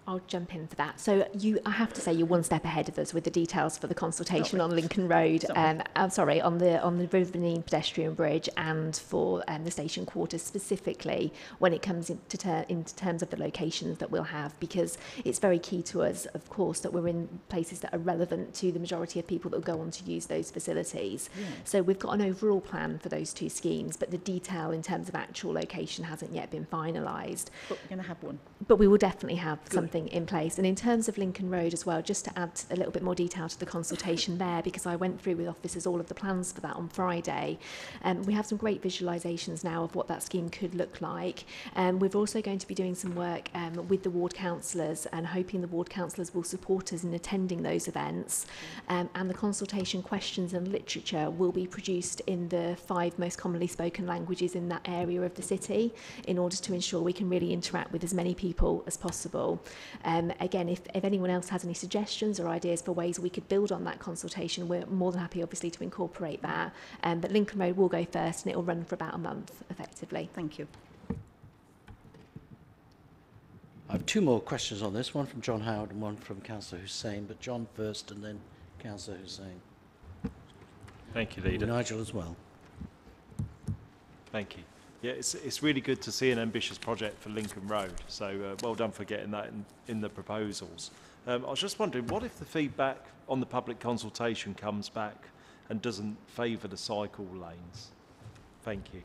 I'll jump in for that. So you, I have to say, you're one step ahead of us with the details for the consultation on Lincoln Road. Sorry. Um, I'm sorry, on the on the River pedestrian bridge and for um, the station quarters specifically when it comes into ter- into terms of the locations that we'll have, because it's very key to us, of course, that we're in places that are relevant to the majority of people that will go on to use those facilities. So we've got an overall plan for those two schemes, but the detail in terms of actual location hasn't yet been finalised But we're going to have one. but we will definitely have something in place. And in terms of Lincoln Road as well, just to add a little bit more detail to the consultation there, because I went through with officers all of the plans for that on Friday. Um, we have some great visualisations now of what that scheme could look like. Um, we're also going to be doing some work um, with the ward councillors and hoping the ward councillors will support us in attending those events. Um, and the consultation questions and literature will be produced in the five most commonly spoken languages in that area of the city in order to ensure we can really interact with as many people as possible. Um, again, if, if anyone else has any suggestions or ideas for ways we could build on that consultation, we're more than happy, obviously, to incorporate that. Um, but Lincoln Road will go first and it will run for about a month, effectively. Thank you. I have two more questions on this, one from John Howard and one from Councillor Hussain, but John first and then Councillor Hussain. Thank you, Leader. Nigel as well. Thank you. Yeah, it's, it's really good to see an ambitious project for Lincoln Road. So uh, well done for getting that in, in the proposals. Um, I was just wondering, what if the feedback on the public consultation comes back and doesn't favour the cycle lanes? Thank you.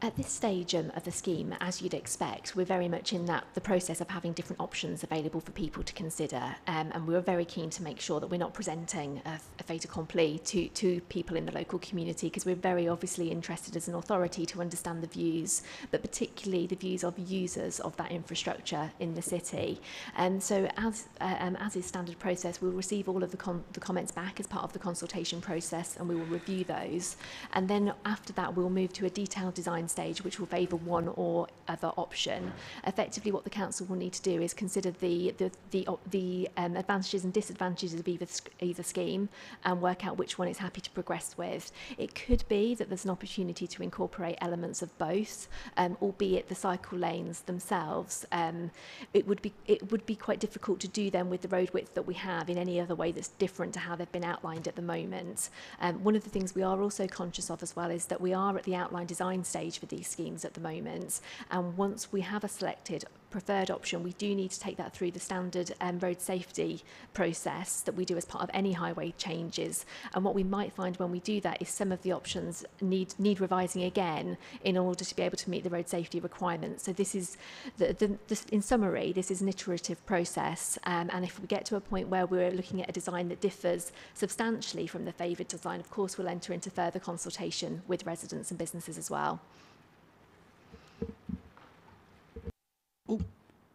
At this stage um, of the scheme, as you'd expect, we're very much in that the process of having different options available for people to consider, um, and we were very keen to make sure that we're not presenting a, a fait accompli to to people in the local community because we're very obviously interested as an authority to understand the views, but particularly the views of users of that infrastructure in the city. And so, as uh, um, as is standard process, we'll receive all of the com the comments back as part of the consultation process, and we will review those, and then after that, we'll move to a detailed design stage which will favour one or other option. Effectively, what the council will need to do is consider the the the, the um, advantages and disadvantages of either either scheme and work out which one it's happy to progress with. It could be that there's an opportunity to incorporate elements of both, um, albeit the cycle lanes themselves. Um, it would be it would be quite difficult to do them with the road width that we have in any other way that's different to how they've been outlined at the moment. Um, one of the things we are also conscious of as well is that we are at the outline design stage for these schemes at the moment. And once we have a selected preferred option, we do need to take that through the standard um, road safety process that we do as part of any highway changes. And what we might find when we do that is some of the options need need revising again in order to be able to meet the road safety requirements. So this is, the, the, the, in summary, this is an iterative process. Um, and if we get to a point where we're looking at a design that differs substantially from the favoured design, of course, we'll enter into further consultation with residents and businesses as well.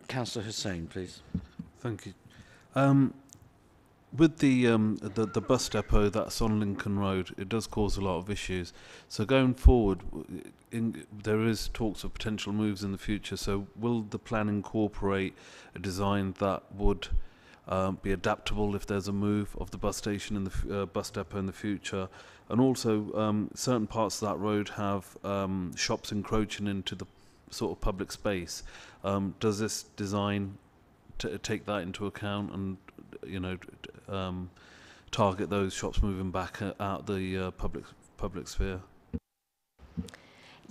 Councillor Hussain, please. Thank you. Um, with the, um, the the bus depot that's on Lincoln Road, it does cause a lot of issues. So going forward, in, there is talks of potential moves in the future. So will the plan incorporate a design that would um, be adaptable if there's a move of the bus station in the uh, bus depot in the future? And also, um, certain parts of that road have um, shops encroaching into the sort of public space. Um, does this design t- take that into account and you know um, target those shops moving back uh, out the uh, public public sphere?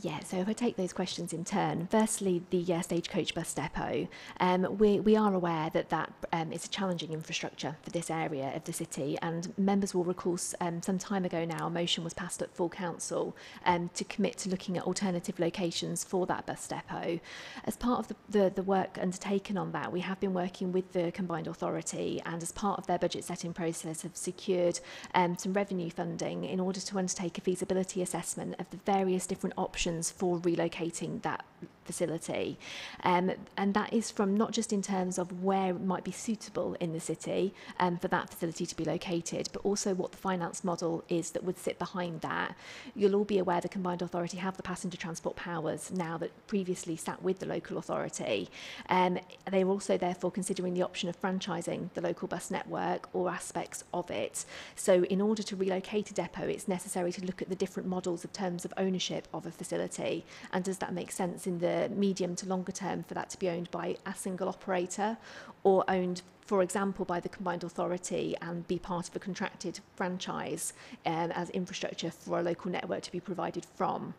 Yeah, so if I take those questions in turn, firstly, the uh, stagecoach bus depot, um, we, we are aware that that um, is a challenging infrastructure for this area of the city, and members will recall um, some time ago now a motion was passed at full council um, to commit to looking at alternative locations for that bus depot. As part of the, the, the work undertaken on that, we have been working with the combined authority, and as part of their budget setting process, have secured um, some revenue funding in order to undertake a feasibility assessment of the various different options for relocating that facility. Um, and that is from not just in terms of where it might be suitable in the city um, for that facility to be located, but also what the finance model is that would sit behind that. You'll all be aware the Combined Authority have the passenger transport powers now that previously sat with the local authority. Um, they're also therefore considering the option of franchising the local bus network or aspects of it. So in order to relocate a depot, it's necessary to look at the different models of terms of ownership of a facility. And does that make sense in the medium to longer term for that to be owned by a single operator or owned for example, by the combined authority and be part of a contracted franchise um, as infrastructure for a local network to be provided from.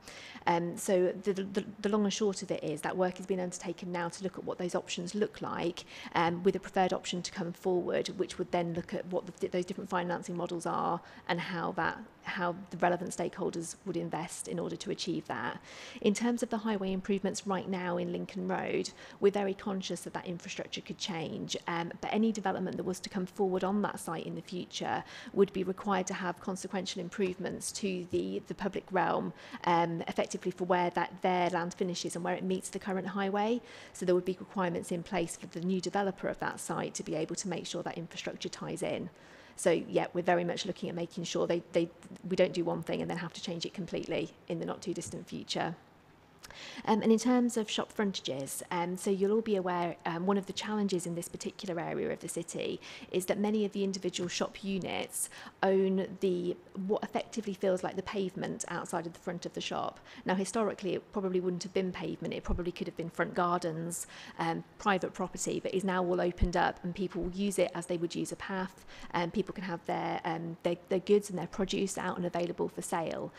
Um, so the, the, the long and short of it is that work is being undertaken now to look at what those options look like um, with a preferred option to come forward, which would then look at what the, those different financing models are and how that how the relevant stakeholders would invest in order to achieve that. In terms of the highway improvements right now in Lincoln Road, we're very conscious that that infrastructure could change, um, but any development that was to come forward on that site in the future would be required to have consequential improvements to the, the public realm, um, effectively for where that their land finishes and where it meets the current highway. So there would be requirements in place for the new developer of that site to be able to make sure that infrastructure ties in. So yeah, we're very much looking at making sure they, they we don't do one thing and then have to change it completely in the not too distant future. Um, and in terms of shop frontages, um, so you'll all be aware um, one of the challenges in this particular area of the city is that many of the individual shop units own the what effectively feels like the pavement outside of the front of the shop. Now, historically, it probably wouldn't have been pavement; it probably could have been front gardens, um, private property, but is now all opened up, and people use it as they would use a path. And people can have their, um, their their goods and their produce out and available for sale.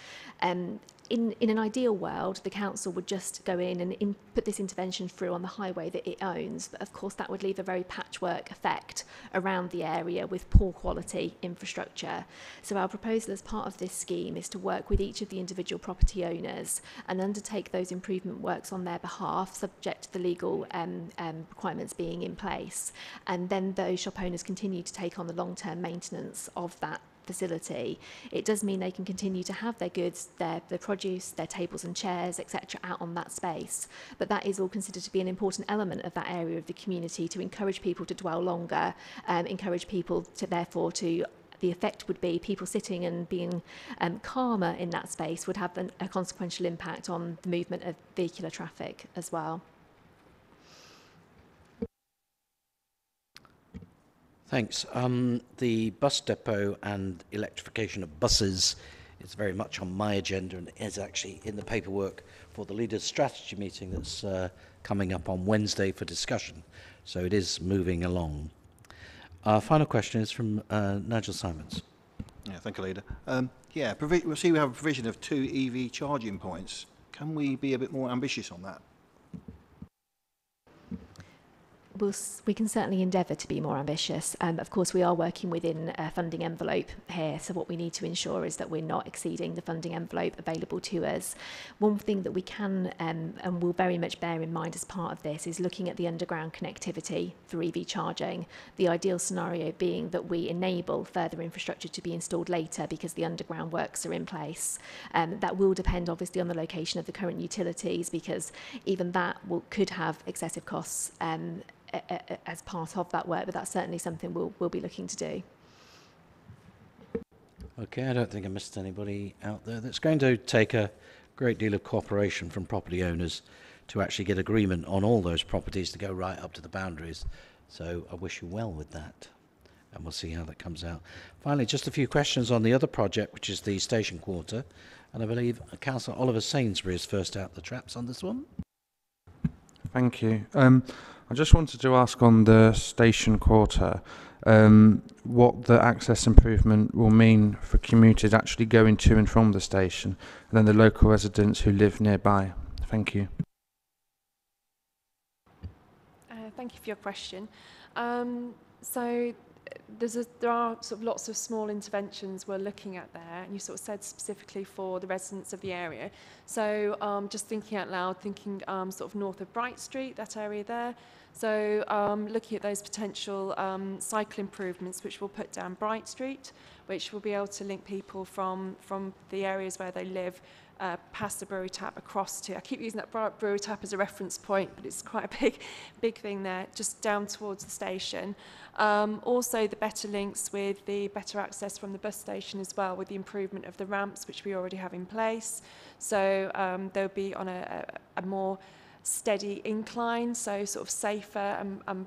Um, in, in an ideal world, the council would just go in and in, put this intervention through on the highway that it owns. But of course, that would leave a very patchwork effect around the area with poor quality infrastructure. So our proposal as part of this scheme is to work with each of the individual property owners and undertake those improvement works on their behalf, subject to the legal um, um, requirements being in place. And then those shop owners continue to take on the long-term maintenance of that facility, it does mean they can continue to have their goods, their, their produce, their tables and chairs, etc., out on that space. But that is all considered to be an important element of that area of the community to encourage people to dwell longer, um, encourage people to therefore to the effect would be people sitting and being um, calmer in that space would have an, a consequential impact on the movement of vehicular traffic as well. Thanks. Um, the bus depot and electrification of buses is very much on my agenda and is actually in the paperwork for the leaders' strategy meeting that's uh, coming up on Wednesday for discussion. So it is moving along. Our final question is from uh, Nigel Simons. Yeah, thank you, Leader. Um, yeah, we'll see we have a provision of two EV charging points. Can we be a bit more ambitious on that? we'll, we can certainly endeavour to be more ambitious. Um, of course, we are working within a funding envelope here, so what we need to ensure is that we're not exceeding the funding envelope available to us. One thing that we can um, and will very much bear in mind as part of this is looking at the underground connectivity for EV charging. The ideal scenario being that we enable further infrastructure to be installed later because the underground works are in place. Um, that will depend obviously on the location of the current utilities because even that will, could have excessive costs um, as part of that work, but that's certainly something we'll, we'll be looking to do. Okay, I don't think I missed anybody out there. That's going to take a great deal of cooperation from property owners to actually get agreement on all those properties to go right up to the boundaries. So I wish you well with that. And we'll see how that comes out. Finally, just a few questions on the other project, which is the station quarter. And I believe Councillor Oliver Sainsbury is first out the traps on this one. Thank you. Um, I just wanted to ask on the station quarter um, what the access improvement will mean for commuters actually going to and from the station, and then the local residents who live nearby. Thank you. Uh, thank you for your question. Um, so there's a, there are sort of lots of small interventions we're looking at there, and you sort of said specifically for the residents of the area. So um, just thinking out loud, thinking um, sort of north of Bright Street, that area there. So um, looking at those potential um, cycle improvements, which will put down Bright Street, which will be able to link people from, from the areas where they live uh, past the brewery tap across to, I keep using that brewery tap as a reference point, but it's quite a big, big thing there, just down towards the station. Um, also the better links with the better access from the bus station as well with the improvement of the ramps, which we already have in place. So um, they'll be on a, a, a more steady incline, so sort of safer and, and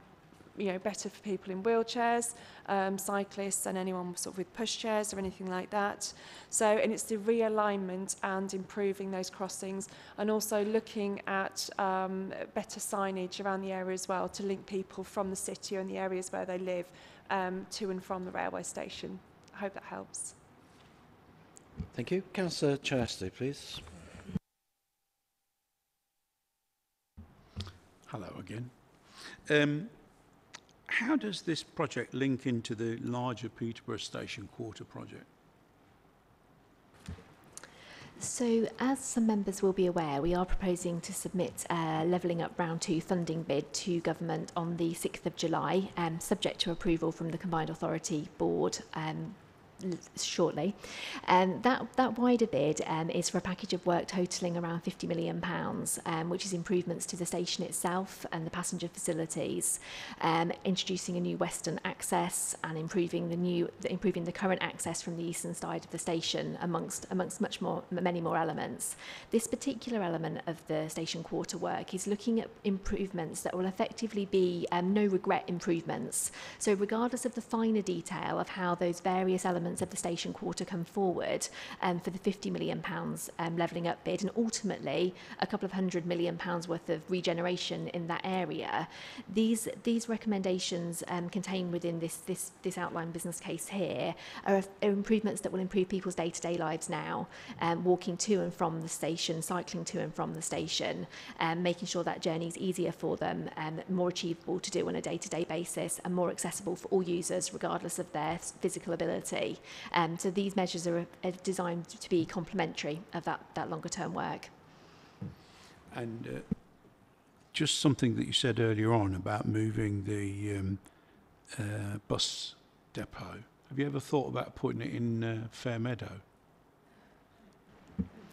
you know, better for people in wheelchairs, um, cyclists and anyone sort of with pushchairs or anything like that. So, and it's the realignment and improving those crossings and also looking at um, better signage around the area as well to link people from the city and the areas where they live um, to and from the railway station. I hope that helps. Thank you. Councillor Chastity, please. Hello again. Um, how does this project link into the larger Peterborough Station Quarter project? So, as some members will be aware, we are proposing to submit a Levelling Up Round 2 funding bid to Government on the 6th of July, um, subject to approval from the Combined Authority Board um, shortly. Um, that, that wider bid um, is for a package of work totalling around £50 million, pounds, um, which is improvements to the station itself and the passenger facilities, um, introducing a new western access and improving the new, improving the current access from the eastern side of the station, amongst amongst much more many more elements. This particular element of the station quarter work is looking at improvements that will effectively be um, no regret improvements. So regardless of the finer detail of how those various elements of the station quarter come forward um, for the 50 million pounds um, levelling up bid and ultimately a couple of hundred million pounds worth of regeneration in that area, these these recommendations um, contained within this this this outline business case here are, are improvements that will improve people's day-to-day lives now, um, walking to and from the station, cycling to and from the station, um, making sure that journey is easier for them, um, more achievable to do on a day-to-day basis, and more accessible for all users, regardless of their physical ability. Um, so these measures are, are designed to be complementary of that, that longer-term work. And uh, just something that you said earlier on about moving the um, uh, bus depot. Have you ever thought about putting it in uh, Fairmeadow?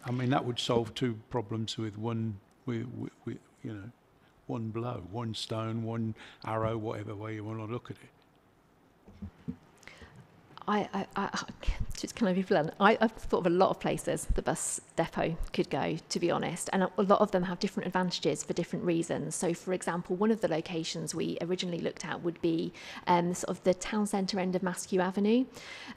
I mean, that would solve two problems with one, with, with, with, you know, one blow, one stone, one arrow, whatever way you want to look at it. I, I, I just kind of be blunt. I, I've thought of a lot of places the bus depot could go, to be honest, and a lot of them have different advantages for different reasons. So, for example, one of the locations we originally looked at would be um, sort of the town centre end of Maskew Avenue,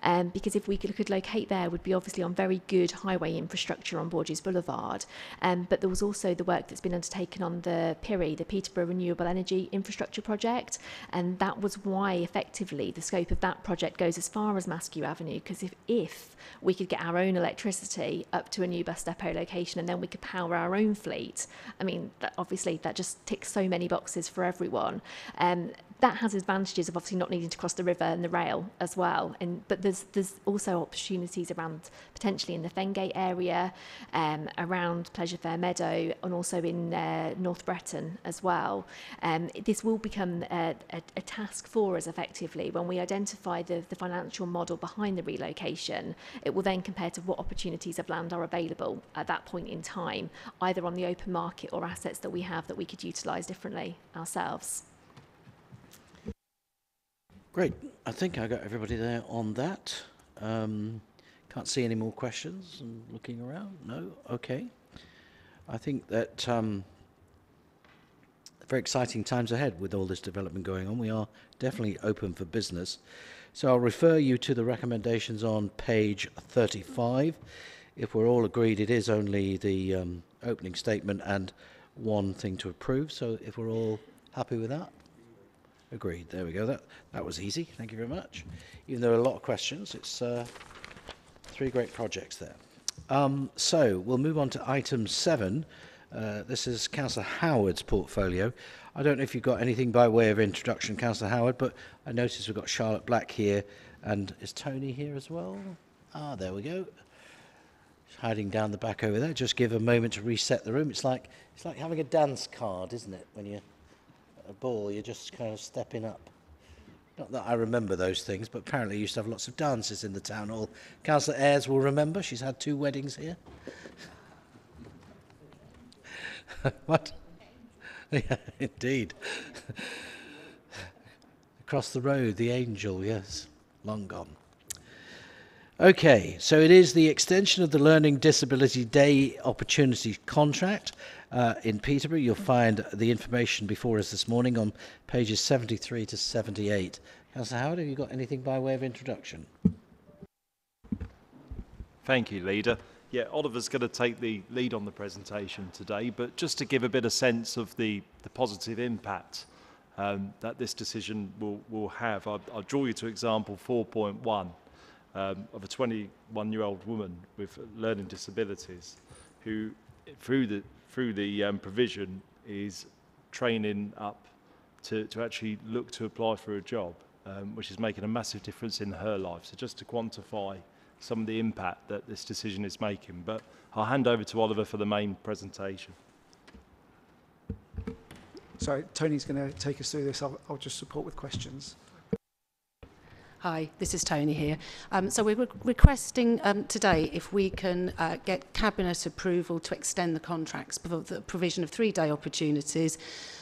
um, because if we could, could locate there, would be obviously on very good highway infrastructure on Bourges Boulevard. Um, but there was also the work that's been undertaken on the PIRI, the Peterborough Renewable Energy Infrastructure Project, and that was why effectively the scope of that project goes as far as Maskew Avenue, because if, if we could get our own electricity up to a new bus depot location and then we could power our own fleet, I mean, that obviously that just ticks so many boxes for everyone. Um, that has advantages of obviously not needing to cross the river and the rail as well. And but there's there's also opportunities around potentially in the Fengate area, um, around Pleasure Fair Meadow, and also in uh, North Bretton as well. Um, this will become a, a, a task for us effectively when we identify the, the financial model behind the relocation. It will then compare to what opportunities of land are available at that point in time, either on the open market or assets that we have that we could utilise differently ourselves. Great. I think I got everybody there on that. Um, can't see any more questions. Looking around. No. Okay. I think that um, very exciting times ahead with all this development going on. We are definitely open for business. So I'll refer you to the recommendations on page 35. If we're all agreed, it is only the um, opening statement and one thing to approve. So if we're all happy with that. Agreed. There we go. That that was easy. Thank you very much. Even though a lot of questions, it's uh, three great projects there. Um, so we'll move on to item seven. Uh, this is Councillor Howard's portfolio. I don't know if you've got anything by way of introduction, Councillor Howard, but I notice we've got Charlotte Black here, and is Tony here as well? Ah, there we go. Hiding down the back over there. Just give a moment to reset the room. It's like it's like having a dance card, isn't it? When you a ball, you're just kind of stepping up. Not that I remember those things, but apparently you used to have lots of dances in the town hall. Councillor Ayres will remember. She's had two weddings here. what? yeah, indeed. Across the road, the angel, yes, long gone. Okay, so it is the extension of the Learning Disability Day Opportunity Contract uh, in Peterborough. You'll find the information before us this morning on pages 73 to 78. Councillor Howard, have you got anything by way of introduction? Thank you, Leader. Yeah, Oliver's going to take the lead on the presentation today, but just to give a bit of sense of the, the positive impact um, that this decision will, will have, I'll, I'll draw you to example 4.1 um, of a 21-year-old woman with learning disabilities who, through the, through the um, provision, is training up to, to actually look to apply for a job, um, which is making a massive difference in her life. So just to quantify some of the impact that this decision is making. But I'll hand over to Oliver for the main presentation. So Tony's going to take us through this. I'll, I'll just support with questions. Hi, this is Tony here. Um, so we're re requesting um, today if we can uh, get Cabinet approval to extend the contracts for the provision of three-day opportunities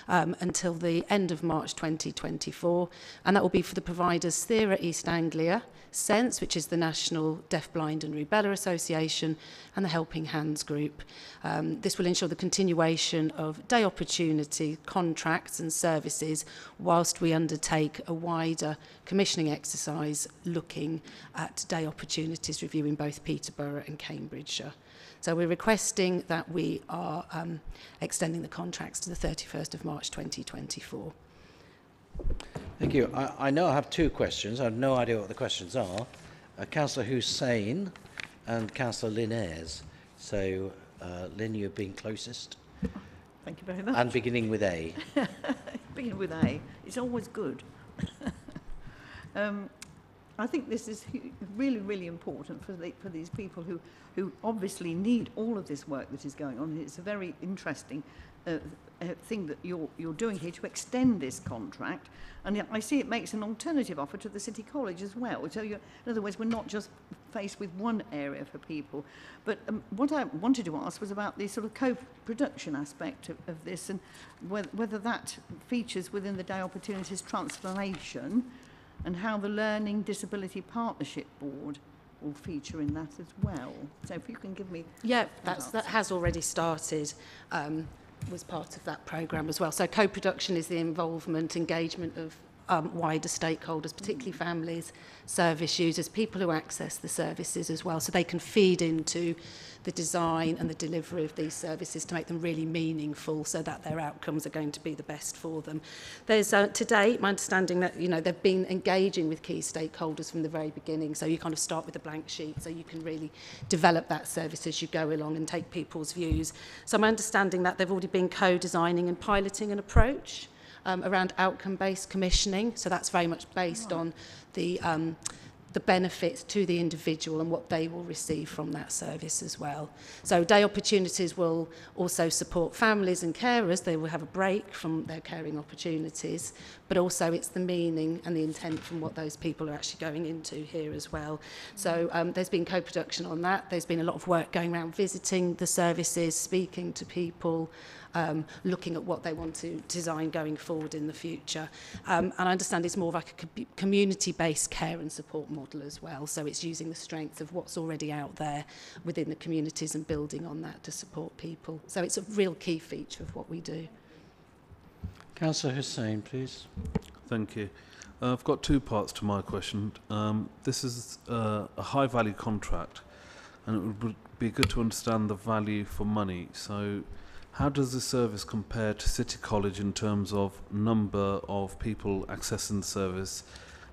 um, until the end of March 2024. And that will be for the providers Thera East Anglia, Sense, which is the National Deafblind and Rubella Association, and the Helping Hands Group. Um, this will ensure the continuation of day opportunity contracts and services whilst we undertake a wider commissioning exercise looking at day opportunities reviewing both Peterborough and Cambridgeshire. So we're requesting that we are um, extending the contracts to the 31st of March 2024. Thank you. I, I know I have two questions. I have no idea what the questions are. Uh, Councillor Hussein and Councillor Linnaeus. So, uh, Lynn, you've been closest. Thank you very much. And beginning with A. beginning with A. It's always good. um, I think this is really, really important for, the, for these people who, who obviously need all of this work that is going on. It's a very interesting uh, uh, thing that you're, you're doing here to extend this contract. And I see it makes an alternative offer to the City College as well. So you, in other words, we're not just faced with one area for people. But um, what I wanted to ask was about the sort of co-production aspect of, of this and whether, whether that features within the Day Opportunities Transformation and how the Learning Disability Partnership Board will feature in that as well. So if you can give me... Yeah, that's, that has already started. Um, was part of that program as well. So co-production is the involvement, engagement of um, wider stakeholders, particularly mm. families, service users, people who access the services as well, so they can feed into the design and the delivery of these services to make them really meaningful so that their outcomes are going to be the best for them. There's uh, today my understanding that you know they've been engaging with key stakeholders from the very beginning so you kind of start with a blank sheet so you can really develop that service as you go along and take people's views. So my understanding that they've already been co-designing and piloting an approach um, around outcome-based commissioning. So that's very much based oh. on the, um, the benefits to the individual and what they will receive from that service as well. So day opportunities will also support families and carers. They will have a break from their caring opportunities, but also it's the meaning and the intent from what those people are actually going into here as well. So mm. um, there's been co-production on that. There's been a lot of work going around visiting the services, speaking to people, um, looking at what they want to design going forward in the future. Um, and I understand it's more like a co community-based care and support model as well. So it's using the strength of what's already out there within the communities and building on that to support people. So it's a real key feature of what we do. Councillor Hussain, please. Thank you. Uh, I've got two parts to my question. Um, this is uh, a high value contract, and it would be good to understand the value for money. So, how does the service compare to City College in terms of number of people accessing the service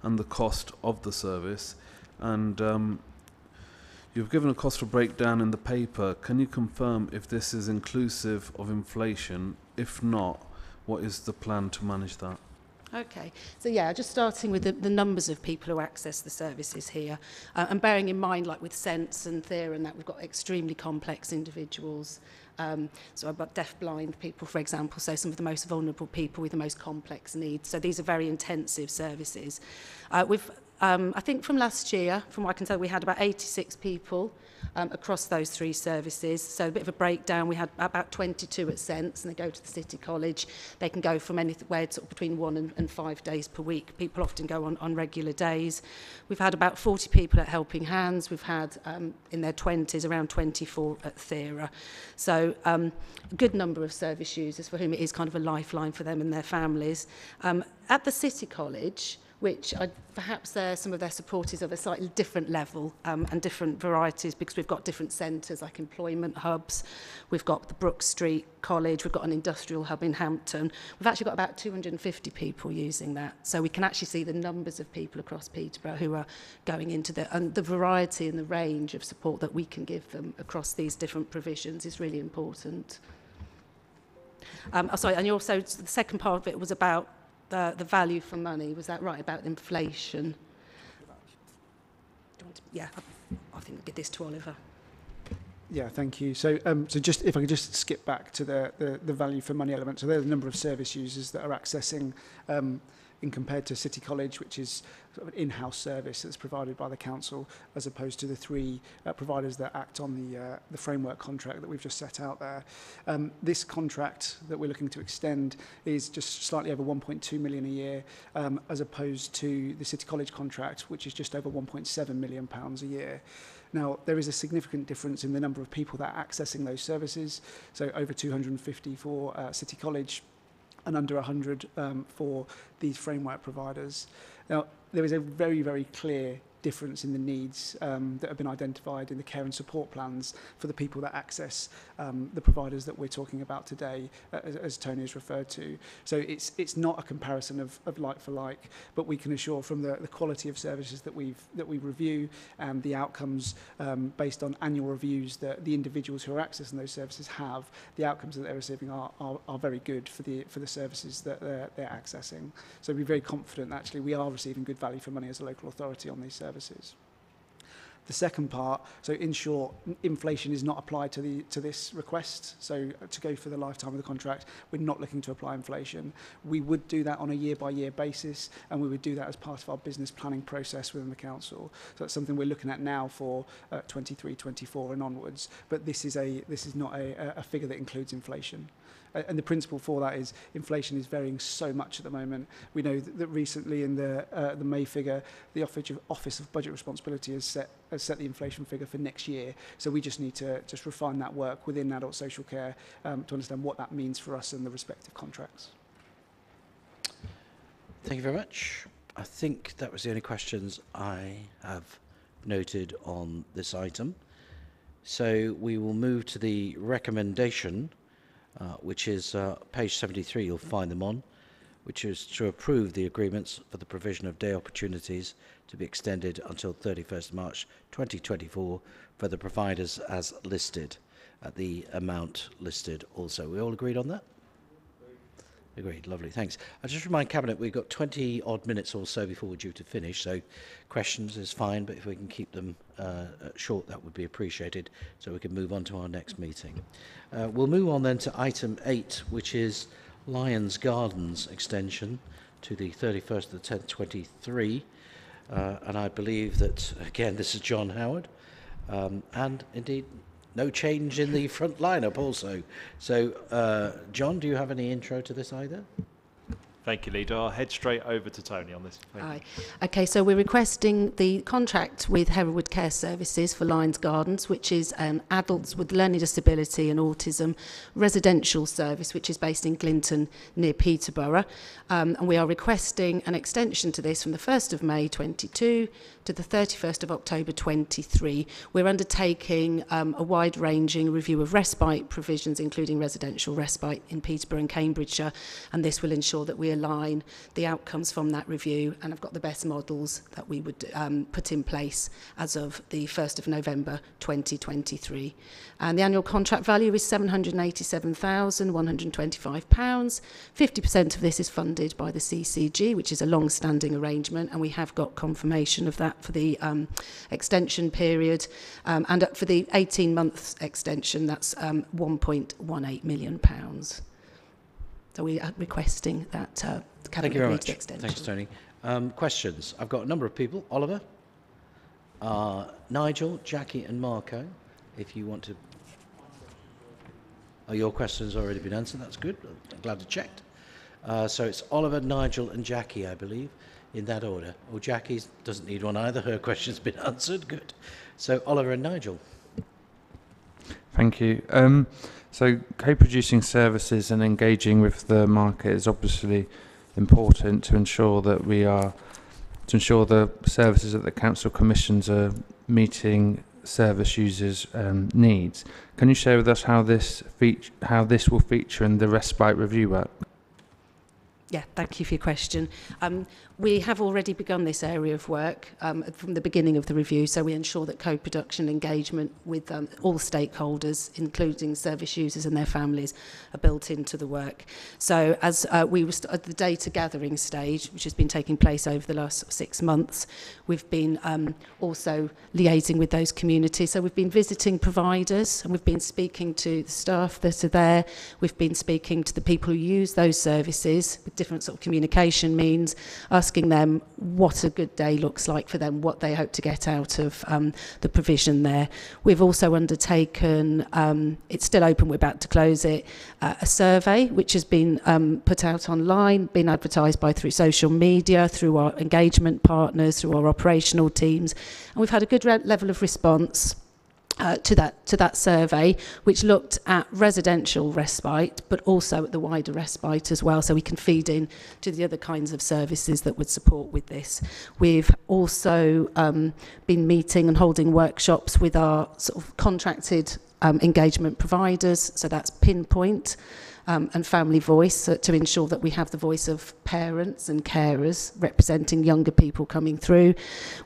and the cost of the service? And um, you've given a cost breakdown in the paper. Can you confirm if this is inclusive of inflation? If not, what is the plan to manage that? Okay, so yeah, just starting with the, the numbers of people who access the services here, uh, and bearing in mind, like with Sense and Thera and that, we've got extremely complex individuals Um, so about deaf-blind people, for example, so some of the most vulnerable people with the most complex needs. So these are very intensive services. Uh, we've, um, I think from last year, from what I can tell, we had about 86 people um, across those three services. So a bit of a breakdown, we had about 22 at Sense and they go to the City College. They can go from anywhere sort of between one and, and five days per week. People often go on, on regular days. We've had about 40 people at Helping Hands. We've had um, in their 20s, around 24 at Thera. So um, a good number of service users for whom it is kind of a lifeline for them and their families. Um, at the City College, which I, perhaps they're some of their support is of a slightly different level um, and different varieties because we've got different centres like employment hubs, we've got the Brook Street College, we've got an industrial hub in Hampton. We've actually got about 250 people using that. So we can actually see the numbers of people across Peterborough who are going into the, and the variety and the range of support that we can give them across these different provisions is really important. Um, oh, sorry, and you also, the second part of it was about the, the value for money. Was that right about inflation? To, yeah, I, I think I'll give this to Oliver. Yeah, thank you. So, um, so just if I could just skip back to the, the, the value for money element. So, there's a number of service users that are accessing um, in compared to City College, which is sort of an in-house service that's provided by the council as opposed to the three uh, providers that act on the, uh, the framework contract that we've just set out there. Um, this contract that we're looking to extend is just slightly over 1.2 million a year um, as opposed to the City College contract, which is just over 1.7 million pounds a year. Now, there is a significant difference in the number of people that are accessing those services. So over 250 for uh, City College, and under 100 um, for these framework providers. Now, there is a very, very clear difference in the needs um, that have been identified in the care and support plans for the people that access um, the providers that we're talking about today, uh, as, as Tony has referred to. So it's, it's not a comparison of, of like for like, but we can assure from the, the quality of services that, we've, that we review and the outcomes um, based on annual reviews that the individuals who are accessing those services have, the outcomes that they're receiving are, are, are very good for the, for the services that they're, they're accessing. So we're very confident actually we are receiving good value for money as a local authority on these services. services. The second part, so in short, inflation is not applied to the to this request. So uh, to go for the lifetime of the contract, we're not looking to apply inflation. We would do that on a year by year basis, and we would do that as part of our business planning process within the council. So that's something we're looking at now for uh, 23, 24, and onwards. But this is a this is not a, a figure that includes inflation. And the principle for that is inflation is varying so much at the moment. We know that, that recently in the uh, the May figure, the Office of, Office of Budget Responsibility has set has set the inflation figure for next year. So we just need to just refine that work within adult social care um, to understand what that means for us and the respective contracts. Thank you very much. I think that was the only questions I have noted on this item. So we will move to the recommendation, uh, which is uh, page 73, you'll find them on, which is to approve the agreements for the provision of day opportunities to be extended until 31st March 2024 for the providers as listed at the amount listed also. We all agreed on that? Agreed, lovely, thanks. I just remind Cabinet we've got 20 odd minutes or so before we're due to finish, so questions is fine, but if we can keep them uh, short, that would be appreciated, so we can move on to our next meeting. Uh, we'll move on then to item 8, which is Lions Gardens extension to the 31st of the 10th, 23. Uh, and I believe that, again, this is John Howard, um, and indeed no change in the front lineup also. So, uh, John, do you have any intro to this either? Thank you, Leader. I'll head straight over to Tony on this. Thank you. Aye. Okay, so we're requesting the contract with Hereward Care Services for Lions Gardens, which is an adults with learning disability and autism residential service, which is based in Glinton near Peterborough. Um, and we are requesting an extension to this from the 1st of May 22 to the 31st of October 23. We're undertaking um, a wide-ranging review of respite provisions, including residential respite in Peterborough and Cambridgeshire, and this will ensure that we align the outcomes from that review and I've got the best models that we would um, put in place as of the 1st of November 2023. And the annual contract value is £787,125. 50% of this is funded by the CCG, which is a long-standing arrangement, and we have got confirmation of that for the um, extension period. Um, and for the 18 months extension, that's um, £1.18 million. Pounds. So we are requesting that uh, the Thank you very much. extension. Thanks, Tony. Um, questions? I've got a number of people. Oliver, uh, Nigel, Jackie, and Marco. If you want to. Oh, your question's already been answered. That's good. I'm glad I checked. Uh, so it's Oliver, Nigel, and Jackie, I believe, in that order. Oh, Jackie doesn't need one either. Her question's been answered. Good. So Oliver and Nigel. Thank you. Um, so co-producing services and engaging with the market is obviously important to ensure that we are to ensure the services that the council commissions are meeting service users um, needs. Can you share with us how this how this will feature in the respite review work? Yeah, thank you for your question. Um, we have already begun this area of work um, from the beginning of the review, so we ensure that co-production engagement with um, all stakeholders, including service users and their families, are built into the work. So as uh, we were at the data gathering stage, which has been taking place over the last six months, we've been um, also liaising with those communities. So we've been visiting providers and we've been speaking to the staff that are there. We've been speaking to the people who use those services with different sort of communication means, asking them what a good day looks like for them, what they hope to get out of um, the provision there. We've also undertaken, um, it's still open, we're about to close it, uh, a survey which has been um, put out online, been advertised by through social media, through our engagement partners, through our operational teams, and we've had a good level of response. Uh, to that to that survey, which looked at residential respite, but also at the wider respite as well, so we can feed in to the other kinds of services that would support with this. We've also um, been meeting and holding workshops with our sort of contracted um, engagement providers, so that's Pinpoint um, and Family Voice, so to ensure that we have the voice of parents and carers representing younger people coming through.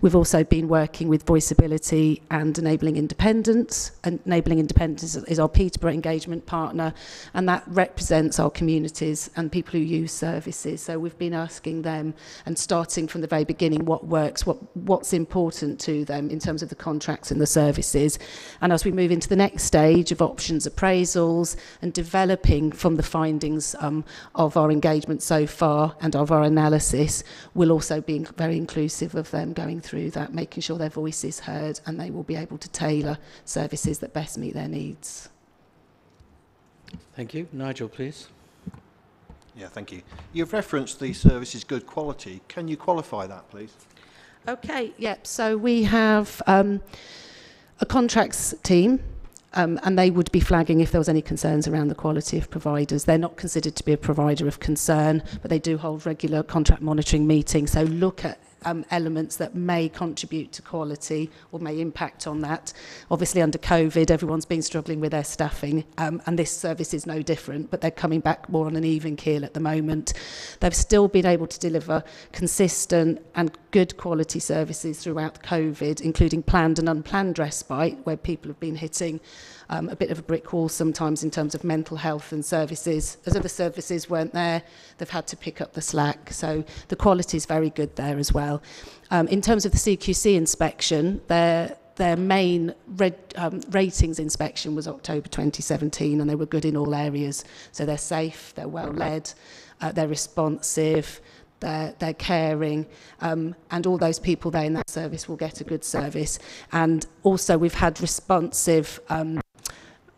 We've also been working with Voiceability and Enabling Independence. And Enabling Independence is our Peterborough engagement partner, and that represents our communities and people who use services. So we've been asking them and starting from the very beginning what works, what, what's important to them in terms of the contracts and the services. And as we move into the next stage of options appraisals and developing from the findings um, of our engagement so far and of our analysis, we'll also be very inclusive of them going through that, making sure their voice is heard and they will be able to tailor services that best meet their needs. Thank you. Nigel, please. Yeah, thank you. You've referenced the service is good quality. Can you qualify that, please? Okay, yep. So we have um, a contracts team, um, and they would be flagging if there was any concerns around the quality of providers. They're not considered to be a provider of concern, but they do hold regular contract monitoring meetings. So look at um, elements that may contribute to quality or may impact on that. Obviously, under COVID, everyone's been struggling with their staffing, um, and this service is no different, but they're coming back more on an even keel at the moment. They've still been able to deliver consistent and good quality services throughout COVID, including planned and unplanned respite, where people have been hitting um, a bit of a brick wall sometimes in terms of mental health and services. As other services weren't there, they've had to pick up the slack. So the quality is very good there as well. Um, in terms of the CQC inspection, their, their main red, um, ratings inspection was October 2017 and they were good in all areas. So they're safe, they're well led, uh, they're responsive, they're, they're caring um, and all those people there in that service will get a good service and also we've had responsive um,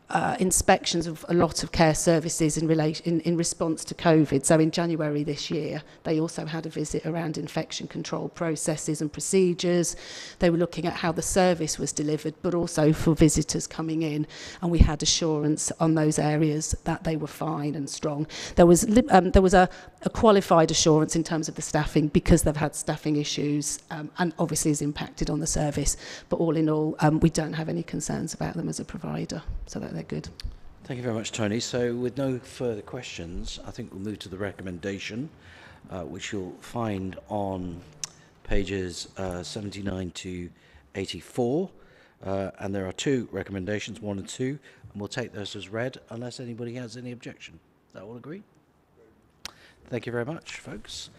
uh, inspections of a lot of care services in, relation, in, in response to COVID. So in January this year, they also had a visit around infection control processes and procedures. They were looking at how the service was delivered, but also for visitors coming in. And we had assurance on those areas that they were fine and strong. There was, um, there was a, a qualified assurance in terms of the staffing because they've had staffing issues um, and obviously has impacted on the service. But all in all, um, we don't have any concerns about them as a provider. So that they're good. Thank you very much, Tony. So, with no further questions, I think we'll move to the recommendation, uh, which you'll find on pages uh, 79 to 84. Uh, and there are two recommendations, one and two, and we'll take those as read unless anybody has any objection. That all agree? Thank you very much, folks.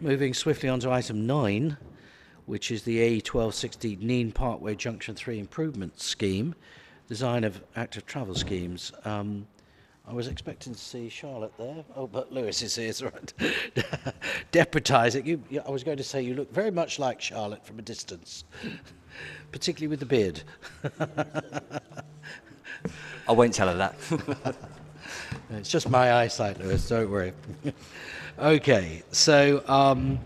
Moving swiftly on to item nine, which is the A1260 Nene Parkway Junction 3 Improvement Scheme, design of active travel schemes. Um, I was expecting to see Charlotte there. Oh, but Lewis is here, so right. Deputising. You, you, I was going to say you look very much like Charlotte from a distance, particularly with the beard. I won't tell her that. it's just my eyesight, Lewis. Don't worry. okay, so um,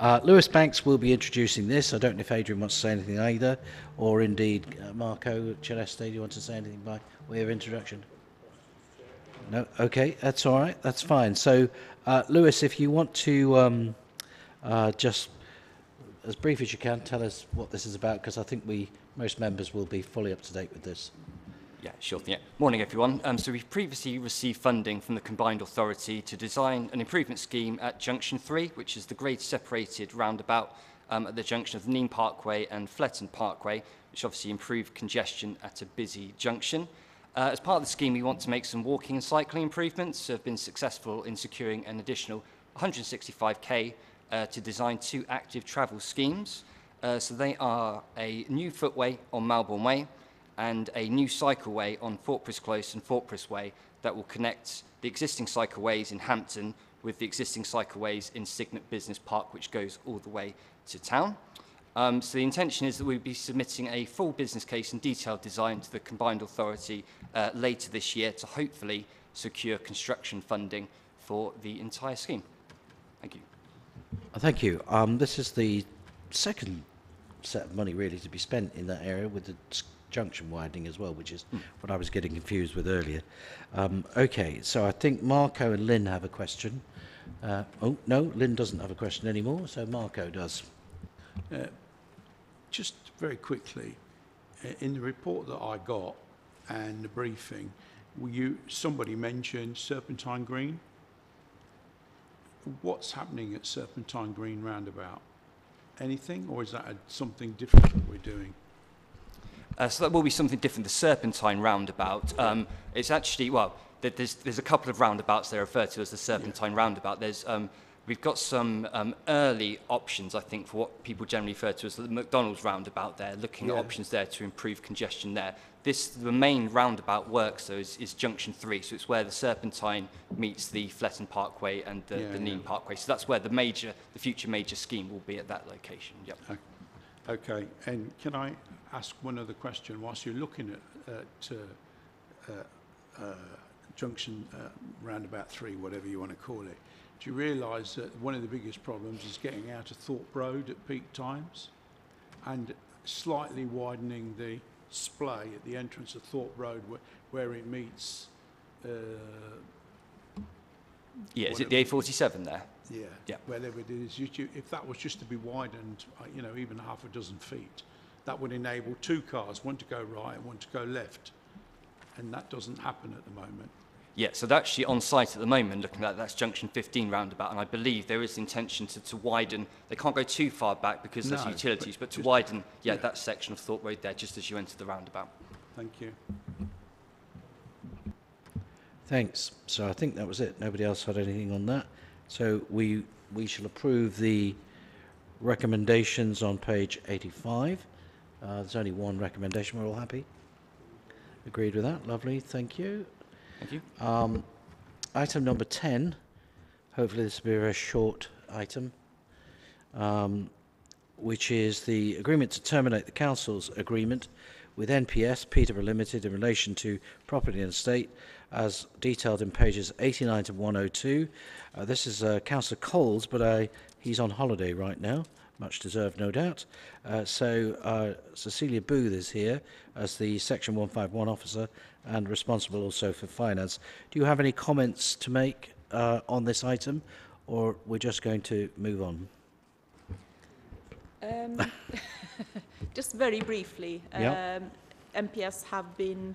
uh, Lewis Banks will be introducing this. I don't know if Adrian wants to say anything either, or indeed uh, Marco Cereste. Do you want to say anything by way of introduction? No. Okay, that's all right. That's fine. So, uh, Lewis, if you want to um, uh, just, as brief as you can, tell us what this is about, because I think we most members will be fully up to date with this. Yeah, sure thing. Yeah. Morning, everyone. Um, so we've previously received funding from the Combined Authority to design an improvement scheme at Junction 3, which is the grade-separated roundabout um, at the junction of the Nene Parkway and Fletton Parkway, which obviously improved congestion at a busy junction. Uh, as part of the scheme, we want to make some walking and cycling improvements. So have been successful in securing an additional 165k uh, to design two active travel schemes. Uh, so they are a new footway on Malborne Way and a new cycleway on Fortress Close and Fortress Way that will connect the existing cycleways in Hampton with the existing cycleways in Cygnet Business Park, which goes all the way to town. Um, so the intention is that we'll be submitting a full business case and detailed design to the combined authority uh, later this year to hopefully secure construction funding for the entire scheme. Thank you. Thank you. Um, this is the second set of money really to be spent in that area with the junction widening as well, which is what I was getting confused with earlier. Um, okay, so I think Marco and Lynne have a question. Uh, oh, no, Lynne doesn't have a question anymore, so Marco does. Uh, just very quickly, in the report that I got and the briefing, you, somebody mentioned Serpentine Green. What's happening at Serpentine Green roundabout? Anything, or is that a, something different that we're doing? Uh, so that will be something different. The Serpentine roundabout. Um, it's actually well. There's there's a couple of roundabouts they refer to as the Serpentine roundabout. There's um, we've got some um, early options, I think, for what people generally refer to as the McDonald's roundabout. There, looking Yeah. at options there to improve congestion there. This the main roundabout works though is, is Junction Three, so it's where the Serpentine meets the Fletton Parkway and the, Yeah, the yeah. Parkway. So that's where the major, the future major scheme will be at that location. Yep. Okay, and can I ask one other question? Whilst you're looking at, at uh, uh, uh, junction uh, roundabout three, whatever you want to call it, do you realise that one of the biggest problems is getting out of Thorpe Road at peak times and slightly widening the splay at the entrance of Thorpe Road where, where it meets uh, Yeah, is it the A47 there? Yeah, Yeah. wherever it is, if that was just to be widened, uh, you know, even half a dozen feet, that would enable two cars, one to go right and one to go left. And that doesn't happen at the moment. Yeah, so they're actually on site at the moment, looking at that's junction 15 roundabout, and I believe there is intention to, to widen. They can't go too far back because there's utilities, but but to widen, yeah, yeah. that section of Thorpe Road there, just as you enter the roundabout. Thank you. Thanks. So I think that was it. Nobody else had anything on that. So we we shall approve the recommendations on page 85. Uh, there's only one recommendation. We're all happy. Agreed with that. Lovely. Thank you. Thank you. Um, item number 10. Hopefully this will be a very short item. Um, which is the agreement to terminate the council's agreement with NPS Peterborough Limited in relation to property and estate as detailed in pages 89 to 102. Uh, this is uh, Councillor Coles, but uh, he's on holiday right now, much deserved, no doubt. Uh, so uh, Cecilia Booth is here as the Section 151 officer and responsible also for finance. Do you have any comments to make uh, on this item, or we're just going to move on? Um, just very briefly, Yeah. um, NPS have been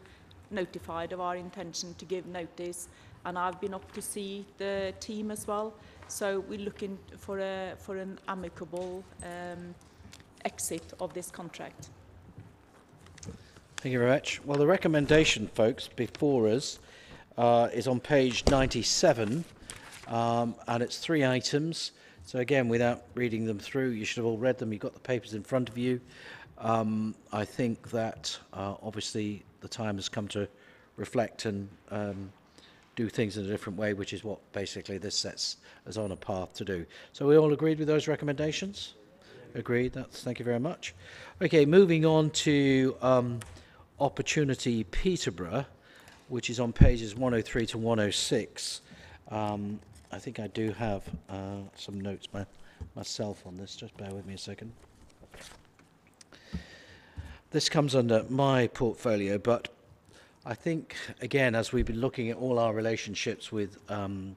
notified of our intention to give notice, and I've been up to see the team as well. So we're looking for a for an amicable um, exit of this contract. Thank you very much. Well, the recommendation, folks, before us uh, is on page 97, um, and it's three items. So again, without reading them through, you should have all read them. You've got the papers in front of you. Um, I think that uh, obviously the time has come to reflect and um, do things in a different way, which is what basically this sets us on a path to do. So we all agreed with those recommendations? Agreed. That's thank you very much. Okay, moving on to um, Opportunity Peterborough, which is on pages 103 to 106. Um, I think I do have uh, some notes my, myself on this. Just bear with me a second. This comes under my portfolio, but I think, again, as we've been looking at all our relationships with um,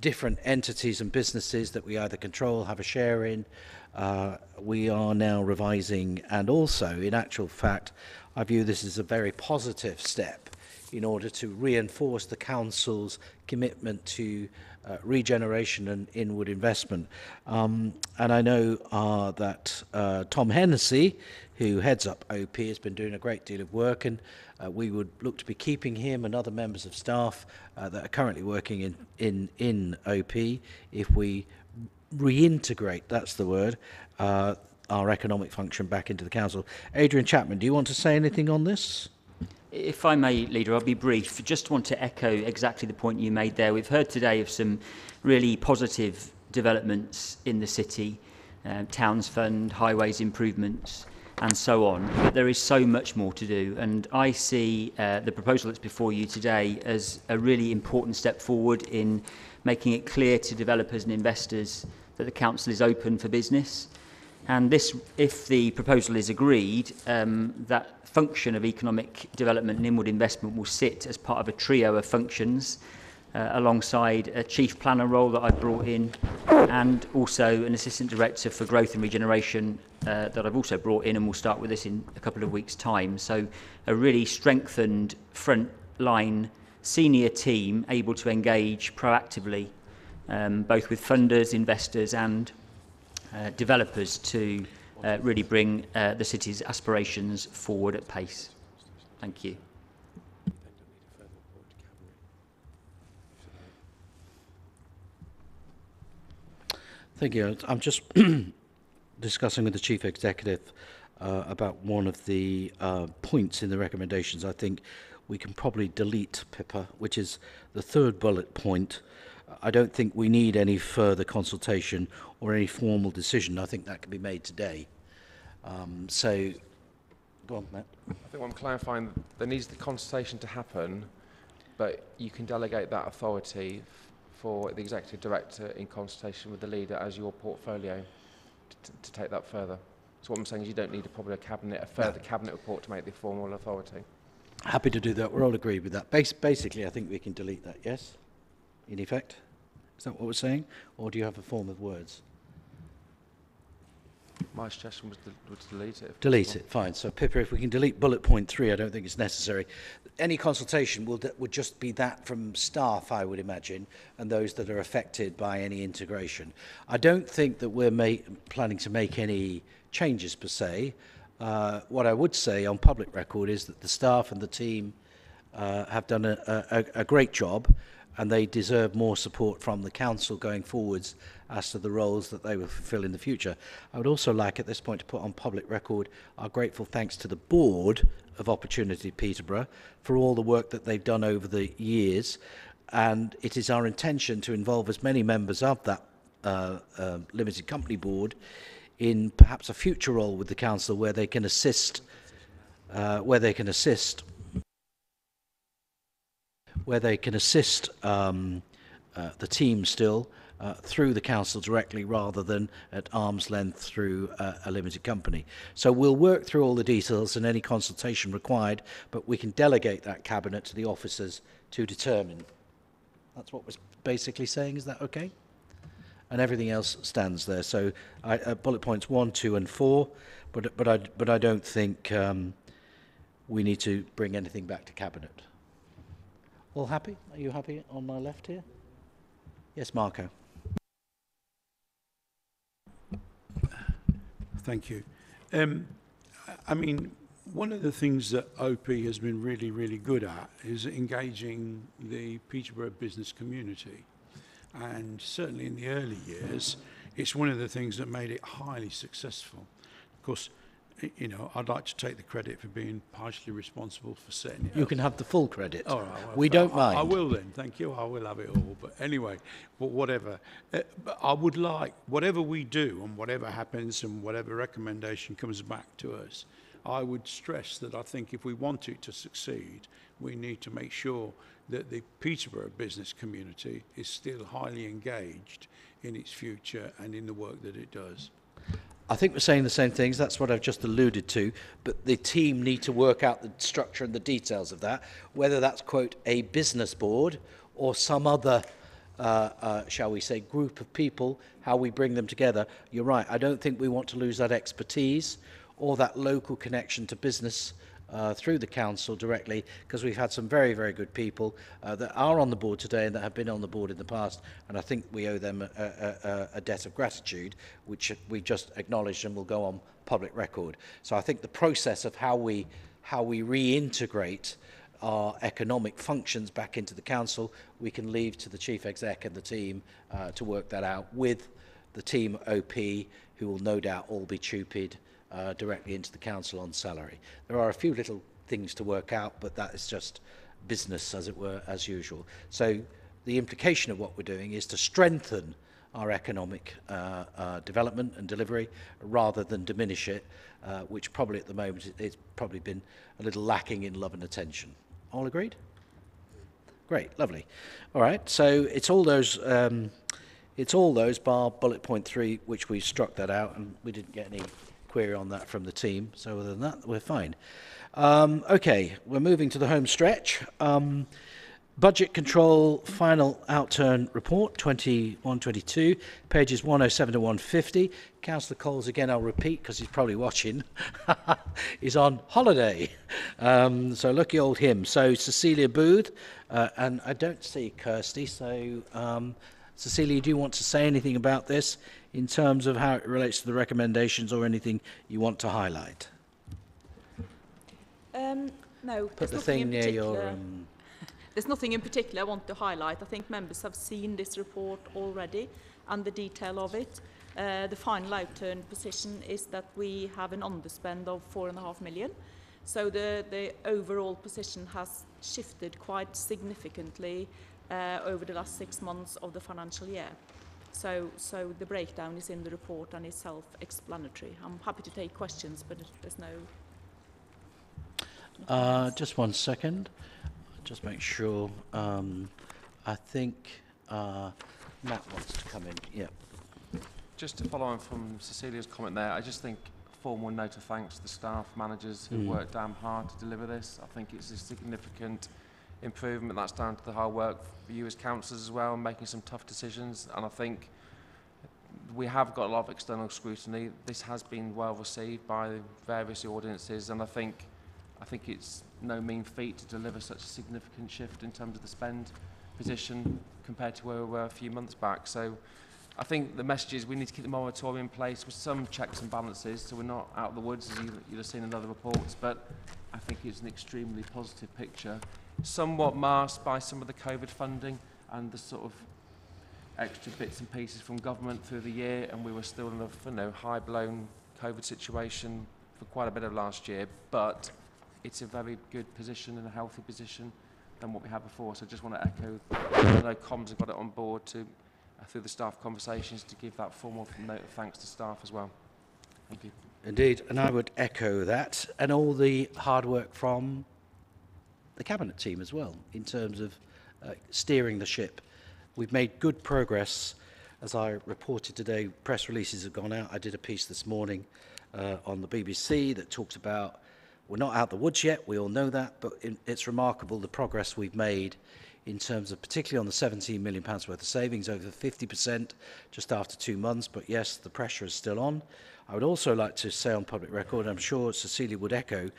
different entities and businesses that we either control, have a share in, uh, we are now revising. And also, in actual fact, I view this as a very positive step in order to reinforce the Council's commitment to uh, regeneration and inward investment. Um, and I know uh, that uh, Tom Hennessy, who heads up OP, has been doing a great deal of work, and uh, we would look to be keeping him and other members of staff uh, that are currently working in, in, in OP if we reintegrate, that's the word, uh, our economic function back into the council. Adrian Chapman, do you want to say anything on this? If I may, Leader, I'll be brief. Just want to echo exactly the point you made there. We've heard today of some really positive developments in the city, uh, Towns Fund, highways improvements, and so on. But there is so much more to do, and I see uh, the proposal that's before you today as a really important step forward in making it clear to developers and investors that the council is open for business, And this, if the proposal is agreed, um, that function of economic development and inward investment will sit as part of a trio of functions uh, alongside a chief planner role that I've brought in and also an assistant director for growth and regeneration uh, that I've also brought in and we'll start with this in a couple of weeks time. So a really strengthened front line senior team able to engage proactively um, both with funders investors and uh, developers to uh, really bring uh, the city's aspirations forward at pace. Thank you. Thank you. I'm just discussing with the Chief Executive uh, about one of the uh, points in the recommendations. I think we can probably delete Pippa, which is the third bullet point. I don't think we need any further consultation or any formal decision. I think that can be made today. Um, so, go on, Matt. I think I'm clarifying that there needs the consultation to happen, but you can delegate that authority for the executive director in consultation with the leader as your portfolio to, to take that further. So what I'm saying is you don't need a, probably a cabinet, a further no. cabinet report to make the formal authority. Happy to do that. We're all agreed with that. Bas basically, I think we can delete that, yes? In effect? Is that what we're saying? Or do you have a form of words? My suggestion was to, to delete it. Delete possible. it, fine. So, Pippa, if we can delete bullet point three, I don't think it's necessary. Any consultation will, would just be that from staff, I would imagine, and those that are affected by any integration. I don't think that we're planning to make any changes per se. Uh, what I would say on public record is that the staff and the team uh, have done a, a, a great job and they deserve more support from the council going forwards as to the roles that they will fulfill in the future. I would also like at this point to put on public record our grateful thanks to the board of Opportunity Peterborough for all the work that they've done over the years and it is our intention to involve as many members of that uh, uh, limited company board in perhaps a future role with the council where they can assist uh, where they can assist where they can assist um, uh, the team still uh, through the council directly rather than at arm's length through uh, a limited company. So we'll work through all the details and any consultation required, but we can delegate that cabinet to the officers to determine. That's what we're basically saying. Is that okay? And everything else stands there. So I, uh, bullet points one, two, and four, but but I but I don't think um, we need to bring anything back to cabinet. All happy? Are you happy on my left here? Yes, Marco. Thank you. Um, I mean, one of the things that OP has been really, really good at is engaging the Peterborough business community. And certainly in the early years, it's one of the things that made it highly successful. Of course, you know, I'd like to take the credit for being partially responsible for setting it You up. can have the full credit. All right. Well, we don't I, mind. I will then. Thank you. I will have it all. But anyway, but whatever. Uh, but I would like, whatever we do and whatever happens and whatever recommendation comes back to us, I would stress that I think if we want it to succeed, we need to make sure that the Peterborough business community is still highly engaged in its future and in the work that it does. I think we're saying the same things. That's what I've just alluded to. But the team need to work out the structure and the details of that, whether that's, quote, a business board or some other, uh, uh, shall we say, group of people, how we bring them together. You're right. I don't think we want to lose that expertise or that local connection to business uh, through the council directly because we've had some very, very good people uh, that are on the board today and that have been on the board in the past and I think we owe them a, a, a, debt of gratitude which we just acknowledged and will go on public record. So I think the process of how we, how we reintegrate our economic functions back into the council, we can leave to the chief exec and the team uh, to work that out with the team OP, who will no doubt all be TUPE'd uh, directly into the council on salary. There are a few little things to work out, but that is just business, as it were, as usual. So the implication of what we're doing is to strengthen our economic uh, uh, development and delivery rather than diminish it, uh, which probably at the moment it's probably been a little lacking in love and attention. All agreed? Great, lovely. All right, so it's all those, um, it's all those bar bullet point three, which we struck that out, and we didn't get any query on that from the team. So other than that, we're fine. Um, okay, we're moving to the home stretch. Um, Budget Control Final Outturn Report 21-22, pages 107 to 150. Councillor Coles, again, I'll repeat because he's probably watching, is on holiday. Um, so lucky old him. So Cecilia Booth, uh, and I don't see Kirsty, so um, Cecilia, do you want to say anything about this in terms of how it relates to the recommendations or anything you want to highlight? Um, no, Put the thing in near your... Um, There's nothing in particular I want to highlight. I think members have seen this report already and the detail of it. Uh, the final outturn position is that we have an underspend of four and a half million. So the, the overall position has shifted quite significantly uh, over the last six months of the financial year. So, so the breakdown is in the report and is self-explanatory. I'm happy to take questions, but there's no Uh, just one second. Just make sure. Um, I think uh, Matt wants to come in. Yeah. Just to follow on from Cecilia's comment there, I just think formal note of thanks to the staff, managers who Mm. worked damn hard to deliver this. I think it's a significant improvement. That's down to the hard work for you as councillors as well, making some tough decisions. And I think we have got a lot of external scrutiny. This has been well received by various audiences, and I think I think it's no mean feat to deliver such a significant shift in terms of the spend position compared to where we were a few months back. So I think the message is we need to keep the moratorium in place with some checks and balances so we're not out of the woods as you, you'll have seen in other reports. But I think it's an extremely positive picture, somewhat masked by some of the COVID funding and the sort of extra bits and pieces from government through the year, and we were still in a you know, high-blown COVID situation for quite a bit of last year, but it's a very good position and a healthy position than what we had before. So I just want to echo, I know comms have got it on board to, uh, through the staff conversations to give that formal note of thanks to staff as well. Thank you. Indeed, and I would echo that. And all the hard work from the cabinet team as well, in terms of uh, steering the ship. We've made good progress. As I reported today, press releases have gone out. I did a piece this morning uh, on the BBC that talks about we're not out the woods yet, we all know that, but in, it's remarkable the progress we've made in terms of particularly on the 17 million pounds worth of savings, over 50% just after two months. But yes, the pressure is still on. I would also like to say on public record, I'm sure Cecilia would echo,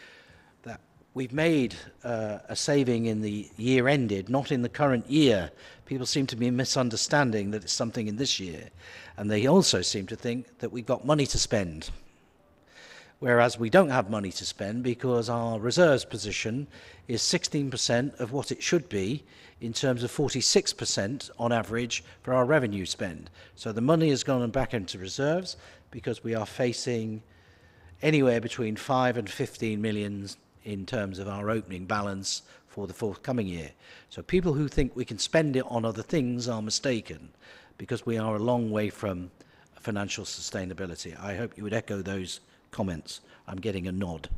we've made uh, a saving in the year ended, not in the current year. People seem to be misunderstanding that it's something in this year. And they also seem to think that we've got money to spend. Whereas we don't have money to spend because our reserves position is 16% of what it should be in terms of 46% on average for our revenue spend. So the money has gone back into reserves because we are facing anywhere between 5 and 15 millions in terms of our opening balance for the forthcoming year. So people who think we can spend it on other things are mistaken because we are a long way from financial sustainability. I hope you would echo those comments. I'm getting a nod.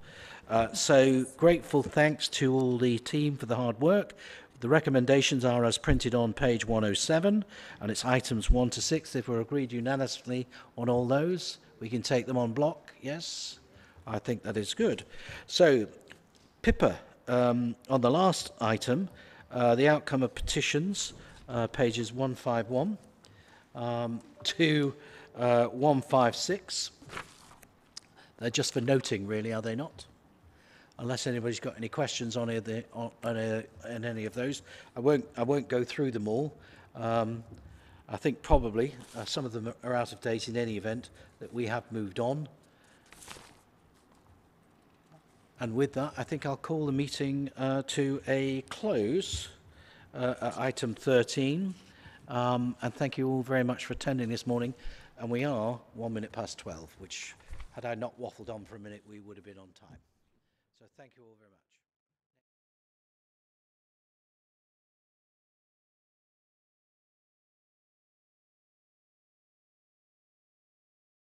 Uh, so grateful thanks to all the team for the hard work. The recommendations are as printed on page 107, and it's items 1 to 6. If we're agreed unanimously on all those, we can take them on block, yes? I think that is good. So, Pippa, um, on the last item, uh, the outcome of petitions, uh, pages 151 um, to uh, 156. They're just for noting, really, are they not? Unless anybody's got any questions on, either, on, on, uh, on any of those. I won't, I won't go through them all. Um, I think probably uh, some of them are out of date in any event, that we have moved on. And with that, I think I'll call the meeting uh, to a close uh, at item 13. Um, and thank you all very much for attending this morning. And we are one minute past 12, which, had I not waffled on for a minute, we would have been on time. So thank you all very much.